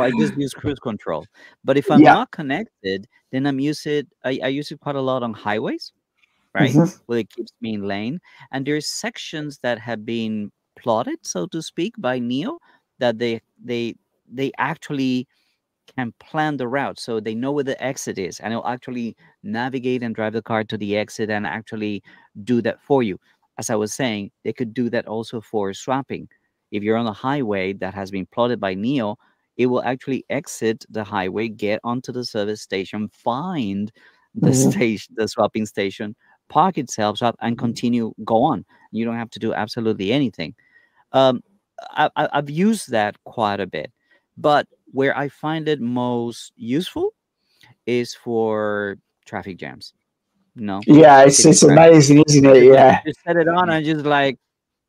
I just use cruise control. But if I'm yeah. not connected, then I'm use it. I, I use it quite a lot on highways, right? Mm-hmm. Where it keeps me in lane. And there's sections that have been plotted, so to speak, by NIO that they they they actually can plan the route so they know where the exit is and it'll actually navigate and drive the car to the exit and actually do that for you as i was saying they could do that also for swapping if you're on a highway that has been plotted by NIO, it will actually exit the highway, get onto the service station, find the mm-hmm. station, the swapping station, park itself, up, and continue, go on. You don't have to do absolutely anything. Um, I, have used that quite a bit, but where I find it most useful is for traffic jams. No. Yeah, it's it's amazing, isn't it? Yeah. Just set it on and just like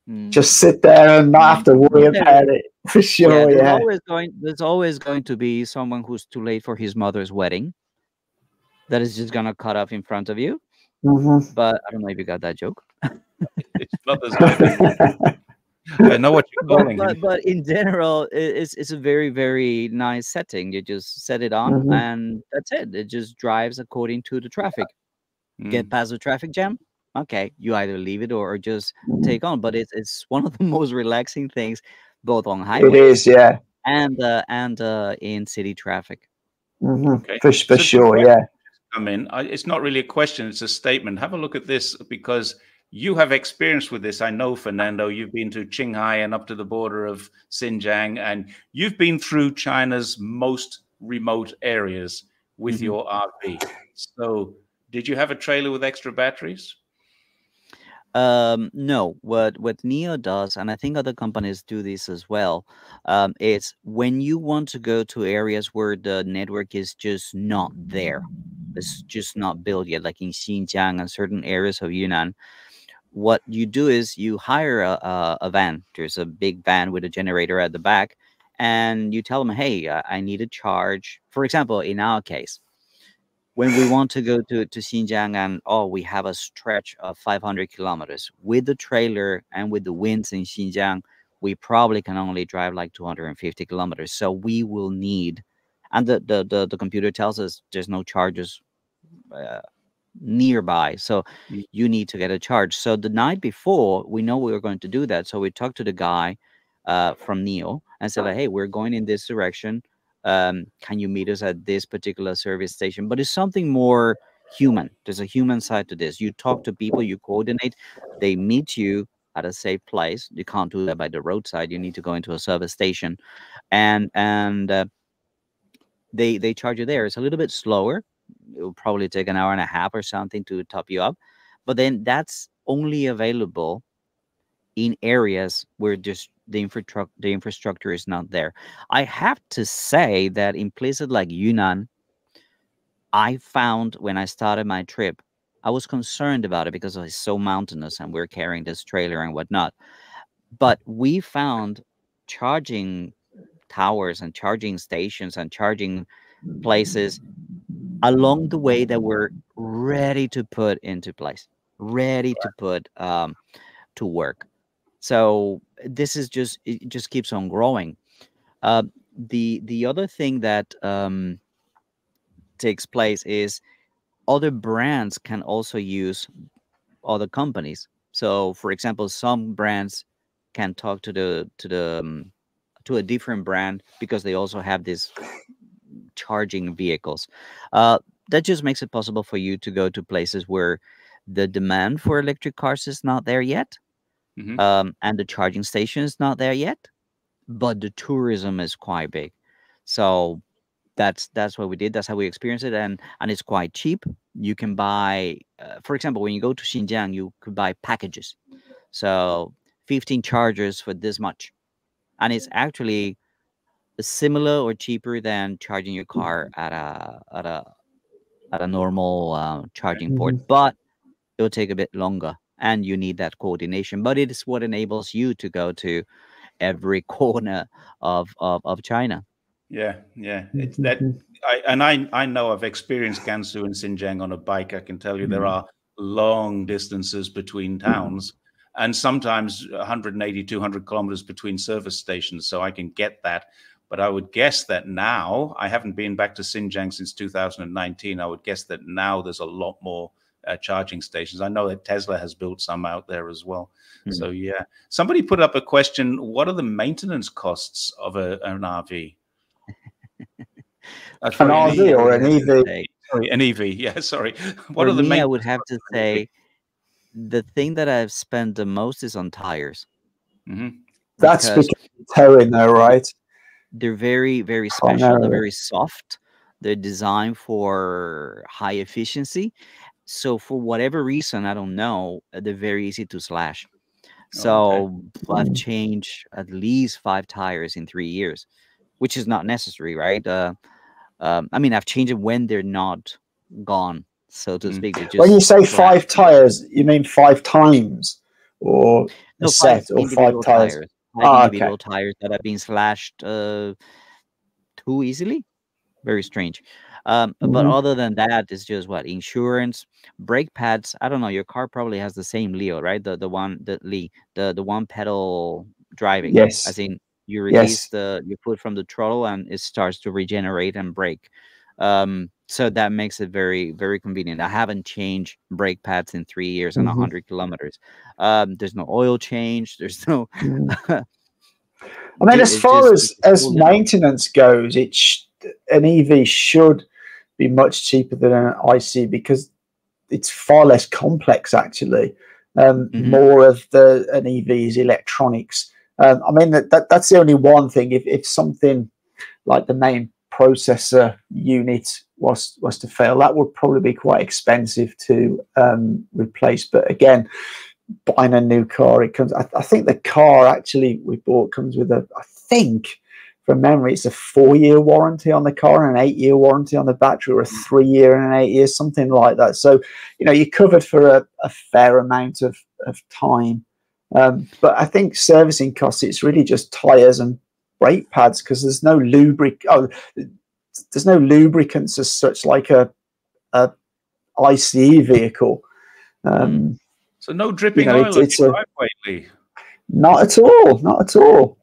Mm. Just sit there and not have to worry about it for sure. Yeah, there's yeah. always going. There's always going to be someone who's too late for his mother's wedding. That is just gonna cut off in front of you. Mm-hmm. But I don't know if you got that joke. it's mother's wedding. I know what you're calling. But, but, but, in general, it's it's a very very nice setting. You just set it on, mm-hmm. and that's it. It just drives according to the traffic. Mm. Get past the traffic jam, okay, you either leave it or, or just mm-hmm. take on. But it's it's one of the most relaxing things, both on highways. It is, yeah, and uh, and uh, in city traffic. Mm-hmm. Okay. For, for so sure, yeah. I mean, it's not really a question; it's a statement. Have a look at this because you have experience with this. I know, Fernando. You've been to Qinghai and up to the border of Xinjiang, and you've been through China's most remote areas with Mhm. your RV. So, did you have a trailer with extra batteries? Um, no, what what NIO does, and I think other companies do this as well, um, is when you want to go to areas where the network is just not there, it's just not built yet, like in Xinjiang and certain areas of Yunnan. What you do is you hire a, a, a van. There's a big van with a generator at the back, and you tell them, "Hey, I I need a charge." For example, in our case, when we want to go to, to Xinjiang and oh, we have a stretch of 500 kilometers with the trailer and with the winds in Xinjiang, we probably can only drive like 250 kilometers. So we will need, and the, the, the, the computer tells us there's no charges uh, nearby. So Mm. you need to get a charge. So the night before, we know we were going to do that. So we talked to the guy uh, from NIO and said, like, hey, we're going in this direction um, can you meet us at this particular service station? But it's something more human. There's a human side to this. You talk to people, you coordinate, they meet you at a safe place. You can't do that by the roadside. You need to go into a service station, and and uh, they they charge you there. It's a little bit slower. It will probably take an hour and a half or something to top you up, but then that's only available in areas where just the infrastructure the infrastructure is not there. I have to say that in places like Yunnan, I found when I started my trip, I was concerned about it because it's so mountainous and we're carrying this trailer and whatnot. But we found charging towers and charging stations and charging places along the way that were ready to put into place, ready to put um, to work. So this is just it just keeps on growing. Uh, the the other thing that um, takes place is other brands can also use other companies. So, for example, some brands can talk to the to the um, to a different brand because they also have these charging vehicles. Uh, that just makes it possible for you to go to places where the demand for electric cars is not there yet, Mhm. um, and the charging station is not there yet, but the tourism is quite big. So that's that's what we did. That's how we experienced it, and and it's quite cheap. You can buy, uh, for example, when you go to Xinjiang, you could buy packages. So 15 chargers for this much, and it's actually similar or cheaper than charging your car at a at a at a normal uh, charging port, but it'll take a bit longer, and you need that coordination. But it is what enables you to go to every corner of of, of China. Yeah, yeah. It's that, I, and I, I know I've experienced Gansu and Xinjiang on a bike. I can tell you there mm-hmm. are long distances between mm-hmm. towns, and sometimes 180, 200 kilometers between service stations. So I can get that. But I would guess that now, I haven't been back to Xinjiang since 2019. I would guess that now there's a lot more uh, charging stations. I know that Tesla has built some out there as well. Mhm. So yeah, somebody put up a question: What are the maintenance costs of a, an RV? Uh, An sorry, RV or an EV? Say, Sorry, an EV. Yeah, sorry. What For are the me, main? I would have to say the thing that I've spent the most is on tires. Mhm. That's because because it's though, right? they're very, very Oh, special. no. They're very soft. They're designed for high efficiency. So for whatever reason, I don't know, uh, they're very easy to slash. So I've changed at least five tires in three years, which is not necessary, right? Uh, um, I mean, I've changed it when they're not gone, so to Mm. speak. When you say five tires, you mean five times or a No, set or five tires? Five Ah, okay. individual tires that have been slashed uh, too easily. Very strange. Um, But Mhm. other than that, it's just what insurance, brake pads. I don't know. Your car probably has the same Leo, right? The the one the Lee, the the one pedal driving. Yes. As in, you Yes. release the you put from the throttle and it starts to regenerate and brake. Um, so that makes it very very convenient. I haven't changed brake pads in three years and Mhm. and hundred kilometers. Um, there's no oil change. There's no. Mm. I mean, as far just- as as cool maintenance goes, it sh- an EV should be much cheaper than an IC because it's far less complex. Actually, um, Mhm. more of the an EV is electronics. Um, I mean, that, that that's the only one thing. If if something like the main processor unit was was to fail, that would probably be quite expensive to um, replace. But again, buying a new car, it comes. I, I, think the car actually we bought comes with a. I think from memory, it's a four-year warranty on the car and an eight-year warranty on the battery, or a three-year and an eight year, something like that. So you know you're covered for a, a fair amount of of time. Um, but I think servicing costs, it's really just tires and brake pads because there's no lubric. Oh, there's no lubricants as such like a, a ICE vehicle. Um, so no dripping you know, oil it's, it's a, driveway, Not at all. Not at all.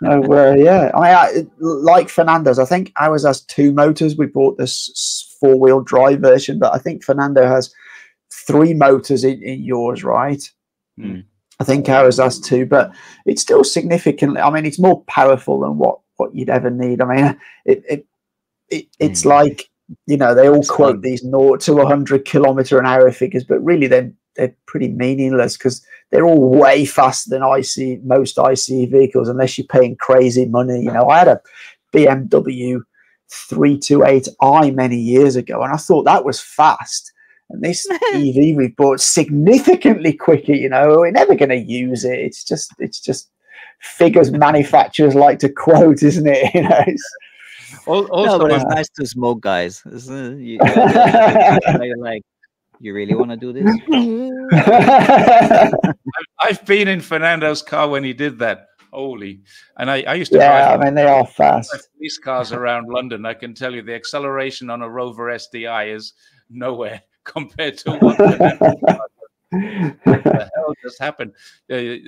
No, uh, yeah. I, I like Fernando's. I think ours has two motors. We bought this four wheel drive version, but I think Fernando has three motors in, in yours, right? Mm. I think ours has two, but it's still significantly. I mean, it's more powerful than what what you'd ever need. I mean, it, it, it it's mm. like you know they all quote fun. these 0 to 100 kilometer an hour figures, but really they're they're pretty meaningless because they're all way faster than IC most IC vehicles unless you're paying crazy money. You know, I had a BMW 328i many years ago, and I thought that was fast and this EV we bought significantly quicker. You know, we're never going to use it. It's just, it's just figures manufacturers like to quote, isn't it? You know. It's, Also, no, but it's uh, nice to smoke, guys. Uh, you, you like, you really want to do this? I've been in Fernando's car when he did that. Holy! And I, I used to yeah, I mean they are fast. These cars around London. I can tell you the acceleration on a Rover SD1 is nowhere compared to what, what the hell just happened. Uh,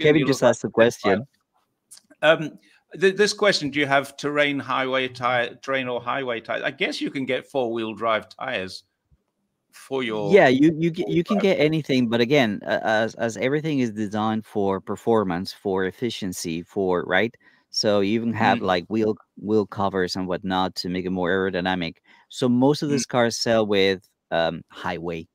Kevin just asked a question. Um, th this question: Do you have terrain, highway tire, terrain or highway tires? I guess you can get four wheel drive tires for your. Yeah, you you you can get anything, but again, as as everything is designed for performance, for efficiency, for right. So you even have mm. like wheel wheel covers and whatnot to make it more aerodynamic. So most of these mm. cars sell with um, highway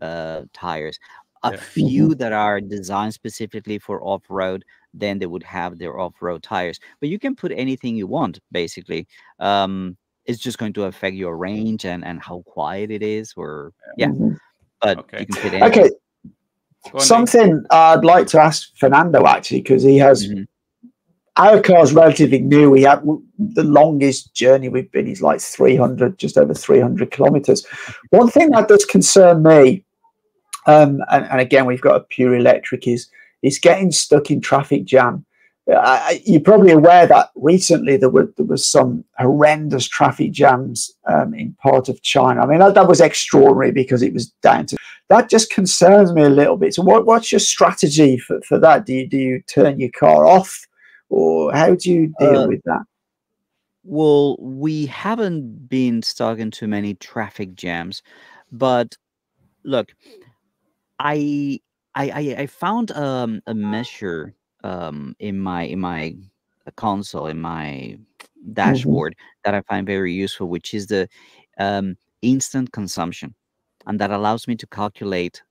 uh, tires. A yeah. few that are designed specifically for off road, then they would have their off road tires. But you can put anything you want, basically. Um, it's just going to affect your range and, and how quiet it is, or yeah. Mm-hmm. But okay. you can fit anything. Okay. Something I'd like to ask Fernando actually, because he has mm-hmm our car is relatively new. We have the longest journey we've been is like 300, just over 300 kilometers. One thing that does concern me, um, and, and, again, we've got a pure electric, is is getting stuck in traffic jam. I, you're probably aware that recently there were there was some horrendous traffic jams um, in part of China. I mean that, that was extraordinary because it was down to that. Just concerns me a little bit. So, what, what's your strategy for, for that? Do you do you turn your car off? or how do you deal uh, with that? Well, we haven't been stuck in too many traffic jams, but look, I I I, found um, a measure um, in my in my console in my mm-hmm. dashboard mm-hmm. that I find very useful, which is the um, instant consumption, and that allows me to calculate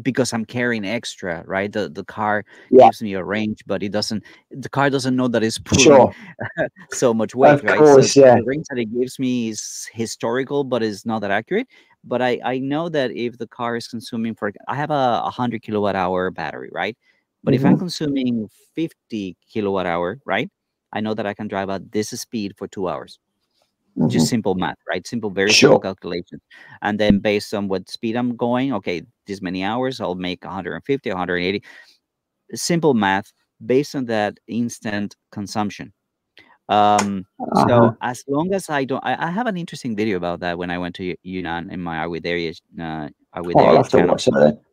because I'm carrying extra, right? The the car yeah. gives me a range, but it doesn't. The car doesn't know that it's pulling sure. so much weight, of right? Course, so yeah. the range that it gives me is historical, but is not that accurate. But I I know that if the car is consuming for, I have a, hundred kilowatt hour battery, right? But mm-hmm. if I'm mm-hmm. consuming 50 kilowatt hour, right? I know that I can drive at this speed for two hours. Mm-hmm. Just simple math, right? Simple, very sure. simple calculation. And then based on what speed I'm going, okay, this many hours, I'll make 150, 180. Simple math based on that instant consumption. Um, uh-huh. so as long as I don't, I, I, have an interesting video about that when I went to Yunnan in my Are There uh, Are We There channel.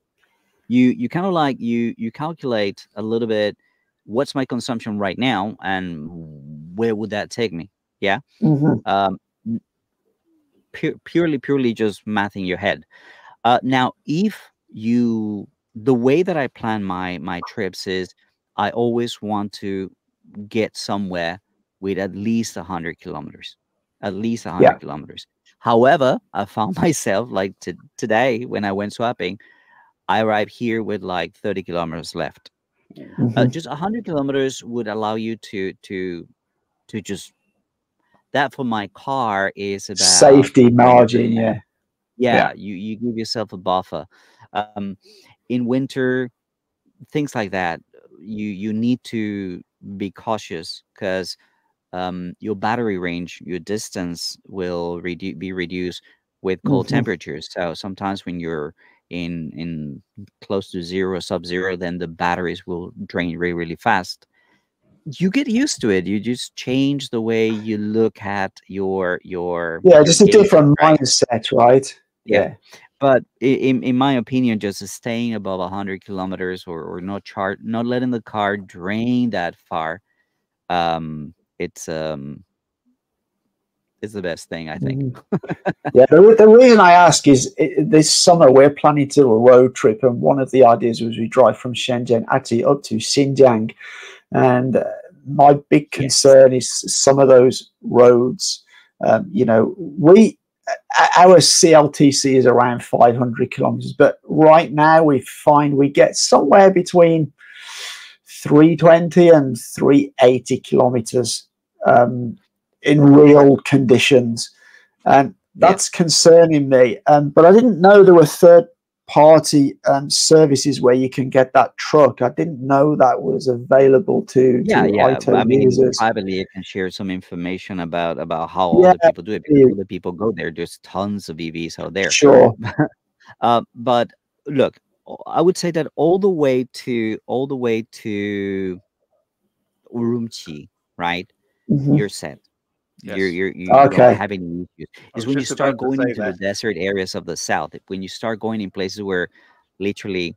You you kind of like you you calculate a little bit what's my consumption right now and where would that take me yeah mm-hmm. um, pu- purely purely just math in your head uh, now if you the way that i plan my my trips is i always want to get somewhere with at least 100 kilometers at least 100 yeah. kilometers however i found myself like to, today when i went swapping i arrive here with like 30 kilometers left uh, mm-hmm. uh, just 100 kilometers would allow you to to to just that for my car is about Safety margin, yeah. yeah, Yeah. you you give yourself a buffer um in winter things like that you you need to be cautious because um your battery range your distance will redu- be reduced with cold Mhm. temperatures so sometimes when you're in in close to zero sub zero then the batteries will drain really really fast you get used to it you just change the way you look at your your Yeah, your just a different right? mindset, right? Yeah. but in in my opinion just staying above 100 kilometers or, or not chart not letting the car drain that far um it's um it's the best thing i think Mhm. yeah, the, the reason I ask is i this summer we're planning to do a road trip, and one of the ideas was we drive from Shenzhen actually up to Xinjiang. And uh, my big Yes. concern is some of those roads. Um, you know, we our CLTC is around 500 kilometers, but right now we find we get somewhere between 320 and 380 kilometers um, in real conditions. And Yeah. that's concerning me. Um, but I didn't know there were third party um, services where you can get that truck. I didn't know that was available to, yeah to yeah i mean users. privately i can share some information about about how Yeah, other people do it because please. other people go there there's tons of evs out there Sure. uh, but look I would say that all the way to all the way to urumqi right Mhm. you're set Yes. you're you're you Okay. don't have any issues is when you start going into that. the desert areas of the south when you start going in places where literally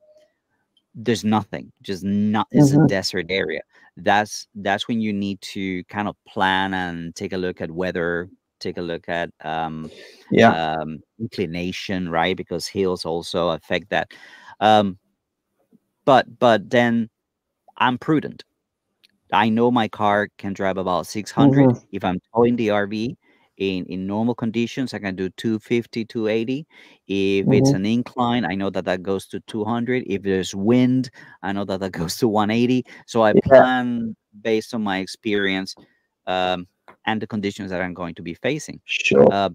there's nothing just not it's a Mhm. desert area that's that's when you need to kind of plan and take a look at weather take a look at um Yeah. um inclination right because hills also affect that um but but then i'm prudent i know my car can drive about 600 Mhm. if i'm towing the rv in in normal conditions i can do 250 280 if it's Mhm. an incline i know that that goes to 200 if there's wind i know that that goes to 180 so i Yeah. plan based on my experience um, and the conditions that i'm going to be facing Sure. uh,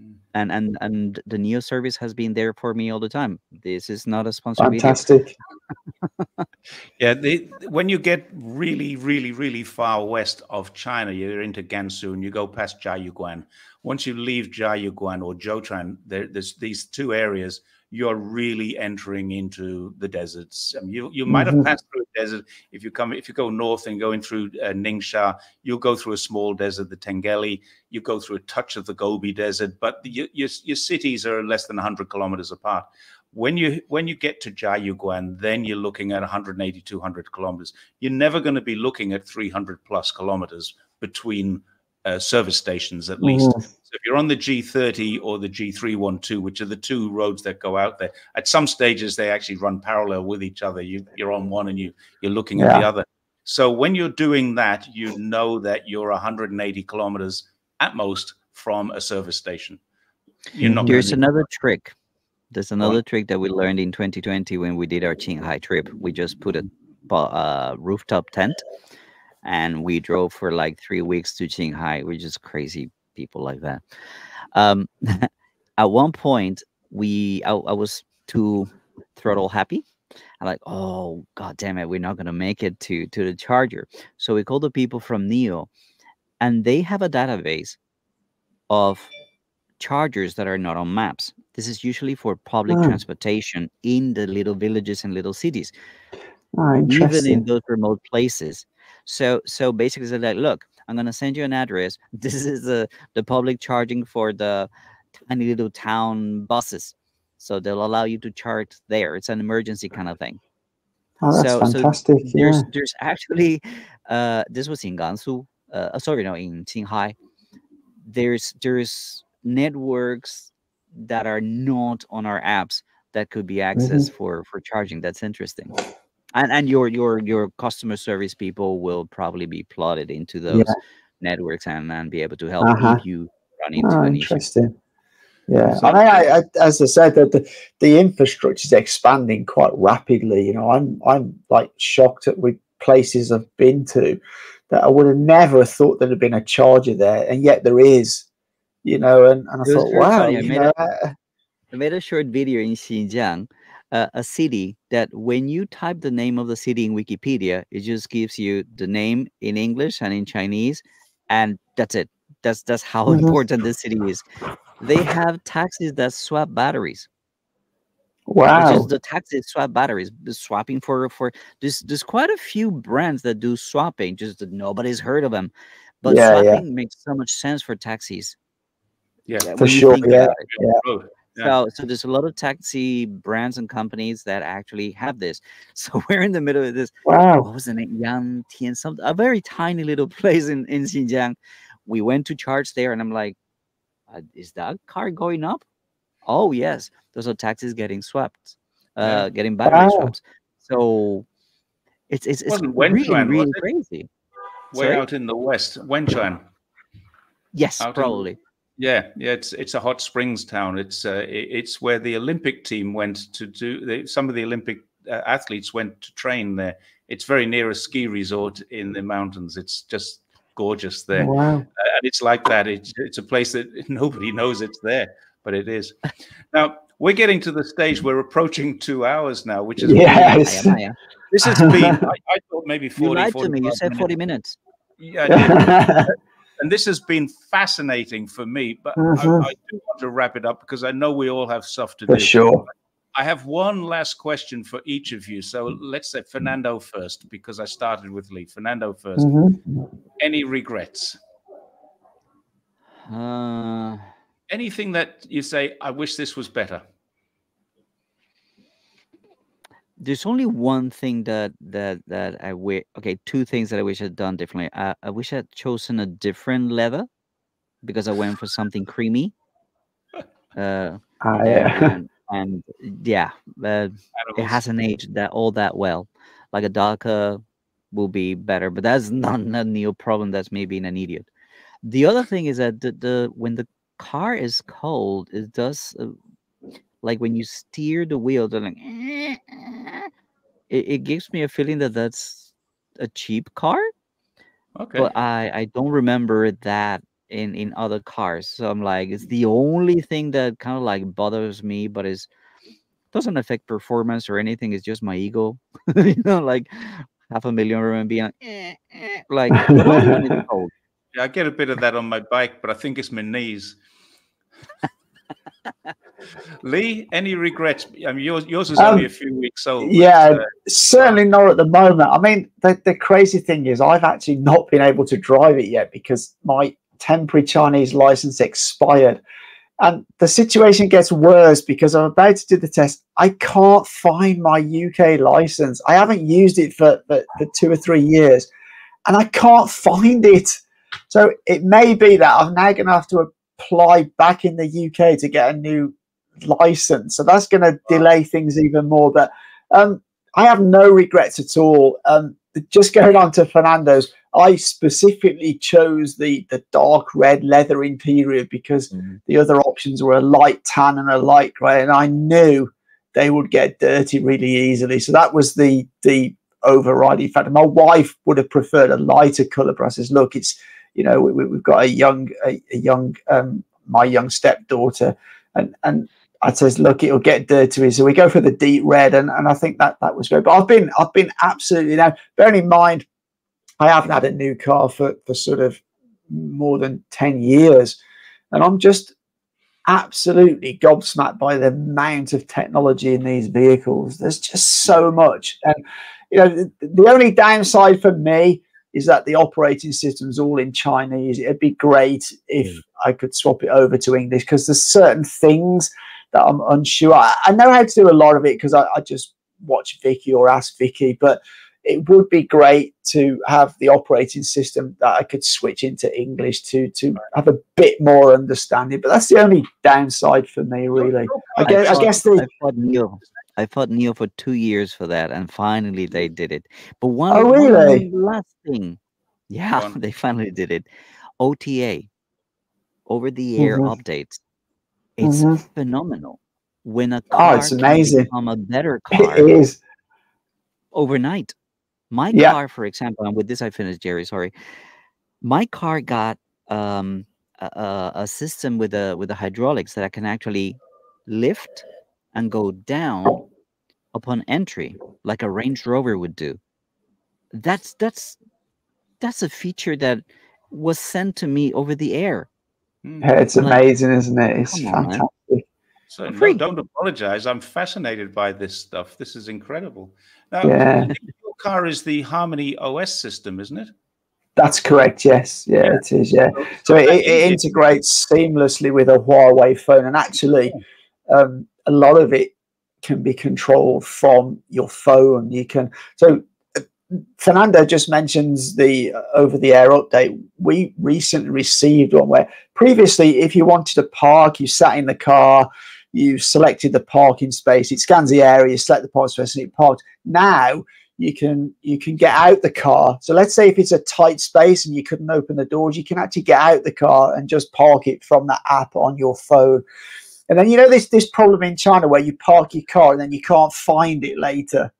Mm. and and and the NIO service has been there for me all the time this is not a sponsored video Fantastic. Yeah, the, when you get really, really, really far west of China, you're into Gansu and you go past Jiayuguan. Once you leave Jiayuguan or Zhoushan, there, there's these two areas. You're really entering into the deserts. Um, you you might have Mhm. passed through a desert if you come if you go north and going through uh, Ningxia. You'll go through a small desert, the Tengeli. You go through a touch of the Gobi Desert, but the, your, your your cities are less than 100 kilometers apart when you when you get to Jiayuguan, then you're looking at 180, 200 kilometers. You're never going to be looking at 300 plus kilometers between uh, service stations, at least. If you're on the G30 or the G312, which are the two roads that go out there, at some stages they actually run parallel with each other. You, you're on one and you you're looking at the other. So when you're doing that, you know that you're 180 kilometers at most from a service station. You're not. Another trick. There's another trick that we learned in 2020 when we did our Qinghai trip. We just put a uh, rooftop tent and we drove for like three weeks to Qinghai. which is crazy people like that. Um, at one point, we I, I was too throttle happy. I'm like, oh god damn it, we're not gonna make it to to the charger. So we called the people from NIO, and they have a database of chargers that are not on maps. This is usually for public Ah. transportation in the little villages and little cities, Ah, even in those remote places. So so basically they're like, look, I'm gonna send you an address. This is the the public charging for the tiny little town buses. So they'll allow you to charge there. It's an emergency kind of thing. oh, that's so- so fantastic. There's yeah. there's actually uh this was in Gansu. Uh, uh, sorry, no, in Qinghai. There's there's networks that are not on our apps that could be accessed for for charging. That's interesting. And and your your your customer service people will probably be plotted into those networks and, and be able to help Uh-huh. you run into Oh, an issue. Yeah, So- I I, I, as I said, that the, the infrastructure is expanding quite rapidly. You know, I'm I'm like shocked at with places I've been to that I would have never thought there'd have been a charger there, and yet there is. You know, and, and I thought, wow, funny. I made know, a- uh, I made a short video in Xinjiang, uh, a city that when you type the name of the city in Wikipedia, it just gives you the name in English and in Chinese, and that's it. That's that's how Mhm. important this city is. They have taxis that swap batteries. Which wow, is the taxis swap batteries, swapping for for there's there's quite a few brands that do swapping, just that nobody's heard of them. But Yeah, yeah. swapping makes so much sense for taxis. Yeah, uh, For sure, yeah, yeah. Yeah. So, so there's a lot of taxi brands and companies that actually have this. So we're in the middle of this. wow, What was the name? Yang Tian, some a very tiny little place in in Xinjiang. We went to charge there, and I'm like, uh, "Is that car going up?" Oh yes, those are taxis getting swept, uh, Yeah. getting battery Wow. swaps. So it's it's, it's really Wenchuan, really it? crazy. Way Sorry? out in the west, Wenchuan. Yes, Out in- probably. Yeah, yeah, it's it's a hot springs town. It's uh, it's where the Olympic team went to do. They, some of the Olympic uh, athletes went to train there. It's very near a ski resort in the mountains. It's just gorgeous there, wow. and it's like that. It's it's a place that nobody knows it's there, but it is. Now we're getting to the stage. We're approaching two hours now, which is Yes. Maya, Maya. this has been. I, I thought maybe forty. You 40, lied to me. You said minutes. 40 minutes. Yeah, I did. and this has been fascinating for me. But Mhm. I, I do want to wrap it up because I know we all have stuff to For do. sure. I have one last question for each of you. So let's say Fernando first, because I started with Lee. Fernando 1st Mhm. Any regrets? Uh, Anything that you say, I wish this was better? There's only one thing that that that I wish. Okay, two things that I wish I'd done differently. I, I wish I'd chosen a different leather because I went for something creamy. Uh, Ah, yeah. and, and yeah, uh, it hasn't aged that all that well. Like a darker will be better, but that's not a NIO problem. That's me being an idiot. The other thing is that the, the when the car is cold, it does uh, like when you steer the wheel, they're like it, it gives me a feeling that that's a cheap car, Okay. but I I don't remember that in in other cars. So I'm like, it's the only thing that kind of like bothers me, but is doesn't affect performance or anything. It's just my ego, you know, like half a million RMB, and eh, eh, like only when it's cold. yeah, I get a bit of that on my bike, but I think it's my knees. Lee, any regrets? I mean, yours, yours is only Um, a few weeks old. but, yeah, uh, certainly not at the moment. I mean, the, the crazy thing is, I've actually not been able to drive it yet because my temporary Chinese license expired. And the situation gets worse because I'm about to do the test. I can't find my UK license. I haven't used it for, for, for two or three years and I can't find it. So it may be that I'm now going to have to apply back in the UK to get a new license. So that's going to delay things even more. But um, I have no regrets at all. Um, just going on to Fernando's, I specifically chose the the dark red leather interior because Mhm. the other options were a light tan and a light grey, and I knew they would get dirty really easily. So that was the the overriding factor. My wife would have preferred a lighter colour, but I says, look, it's you know we, we- we've got a young a, a young um, my young stepdaughter, and and I says, look, it'll get dirty. So we go for the deep red, and, and I think that that was great. But I've been I've been absolutely now. Bearing in mind, I haven't had a new car for for sort of more than ten years, and I'm just absolutely gobsmacked by the amount of technology in these vehicles. There's just so much, and you know the, the only downside for me is that the operating system's all in Chinese. It'd be great if hmm. I could swap it over to English because there's certain things that I'm unsure. I, I know how to do a lot of it because I, I just watch Vicky or ask Vicky, but it would be great to have the operating system that I could switch into English to to have a bit more understanding. But that's the only downside for me, really. I guess, I fought- guess the I fought NIO. I fought NIO for two years for that, and finally they did it. But one, Oh, one really? last thing, yeah, they finally did it. OTA, over the air Mhm. updates, it's Mhm. phenomenal. When a car Oh, it's can amazing. become a better car it is. overnight. My Yeah. car, for example, and with this I finished, Jerry. Sorry, my car got um, a, a- a system with a with the hydraulics that I can actually lift and go down upon entry, like a Range Rover would do. That's that's that's a feature that was sent to me over the air. Yeah, it's Like, amazing, isn't it? It's come on, man. fantastic. So no, free. don't apologize. I'm fascinated by this stuff. This is incredible. Now, Yeah. your car is the Harmony OS system, isn't it? That's correct. Yes, yeah, Yeah. it is. Yeah. So it, it integrates seamlessly with a Huawei phone, and actually, um, a lot of it can be controlled from your phone. You can. So Fernando just mentions the uh, over-the-air update. We recently received one where previously, if you wanted to park, you sat in the car, you selected the parking space, it scans the area, you select the parking space, and it parked. Now you can you can get out the car. So let's say if it's a tight space and you couldn't open the doors, you can actually get out the car and just park it from the app on your phone. And then you know this this problem in China where you park your car and then you can't find it later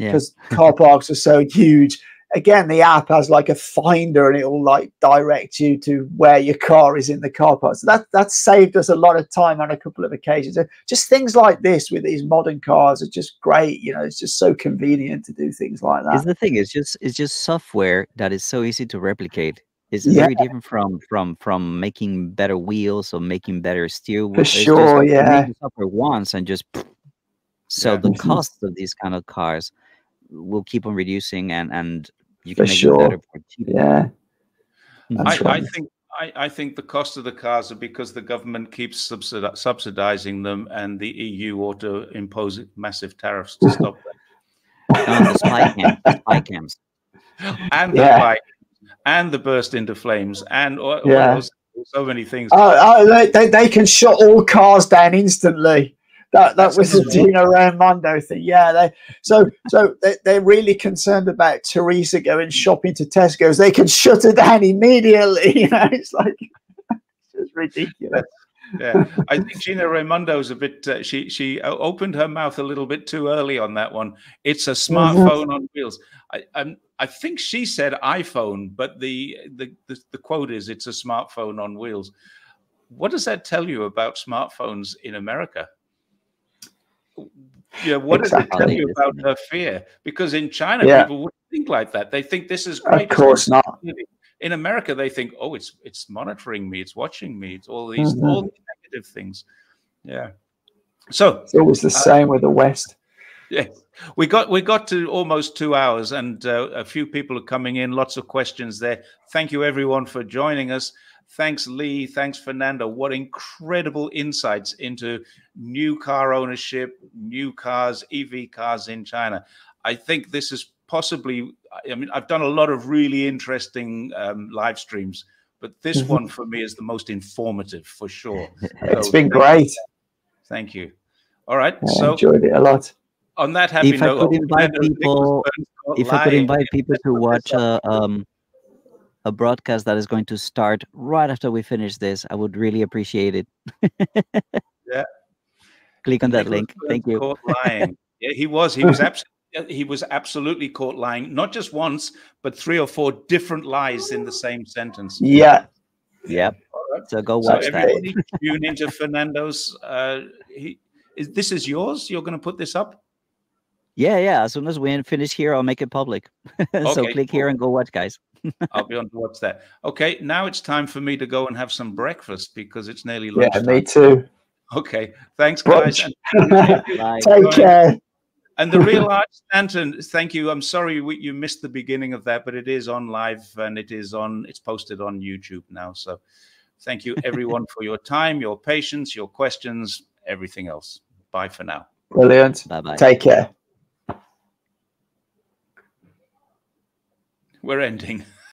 Yeah. because car parks are so huge. Again, the app has like a finder and it'll like direct you to where your car is in the car park. So that that saved us a lot of time on a couple of occasions. So just things like this with these modern cars are just great. You know, it's just so convenient to do things like Is that. the thing? It's just it's just software that is so easy to replicate. It's Yeah. very different from from from making better wheels or making better steer wheels. It's just sure, you yeah. make software once and just. So Yeah. the cost of these kind of cars will keep on reducing, and and you For can make sure. it better for. Yeah, Mhm. That's I, I think I, I think the cost of the cars are because the government keeps subsidi- subsidizing them, and the EU ought to impose massive tariffs to stop them. The spy cam, the spy cams. And the Yeah. bike, and the burst into flames, and what, what Yeah. else? so many things. oh, oh, they, they they can shut all cars down instantly. That that was the. Gina Raimondo thing. Yeah, they so so they, they're really concerned about Teresa going shopping to Tesco's. They can shut her down immediately. You know, it's like it's just ridiculous. yeah, I think Gina Raimondo's a bit. Uh, she she opened her mouth a little bit too early on that one. It's a smartphone on wheels. I um, I think she said iPhone, but the, the the the quote is it's a smartphone on wheels. What does that tell you about smartphones in America? Yeah, what does it tell you about her fear? Because in China, Yeah. people wouldn't think like that. They think this is great. Of course not. In America, they think, oh, it's it's monitoring me, it's watching me, it's all these Mhm. all these negative things. Yeah. So It's always the same with the West. yeah, we got we got to almost two hours, and uh, a few people are coming in. Lots of questions there. Thank you everyone for joining us. Thanks Lee. Thanks Fernando. What incredible insights into new car ownership, new cars, EV cars in China. I think this is possibly. I mean, I've done a lot of really interesting um, live streams, but this Mhm. one for me is the most informative for sure. It's So been great. Thank you. All right. I so enjoyed it a lot. on that happy If I could invite people- If I could invite people to watch a um a broadcast that is going to start right after we finish this, I would really appreciate it. Yeah. Click on that Nicholas link. Thank you. Caught lying. yeah, he was. He was absolutely. He was absolutely caught lying, not just once, but three or four different lies in the same sentence. Yeah, Yep. right. So go So watch that. everybody tune into Fernando's. Uh, he is. This is yours. You're going to put this up. Yeah, yeah. As soon as we finish here, I'll make it public. so Okay, click here and go watch, guys. I'll be on to watch that. Okay, now it's time for me to go and have some breakfast because it's nearly yeah, lunchtime. me too. Okay, thanks, guys. Brunch. And, Bye. Take care. and the real Art Stanton, thank you. I'm sorry we, you missed the beginning of that, but it is on live and it is on. It's posted on YouTube now. So, thank you everyone for your time, your patience, your questions, everything else. Bye for now. Brilliant. Bye bye. Take care. We're ending.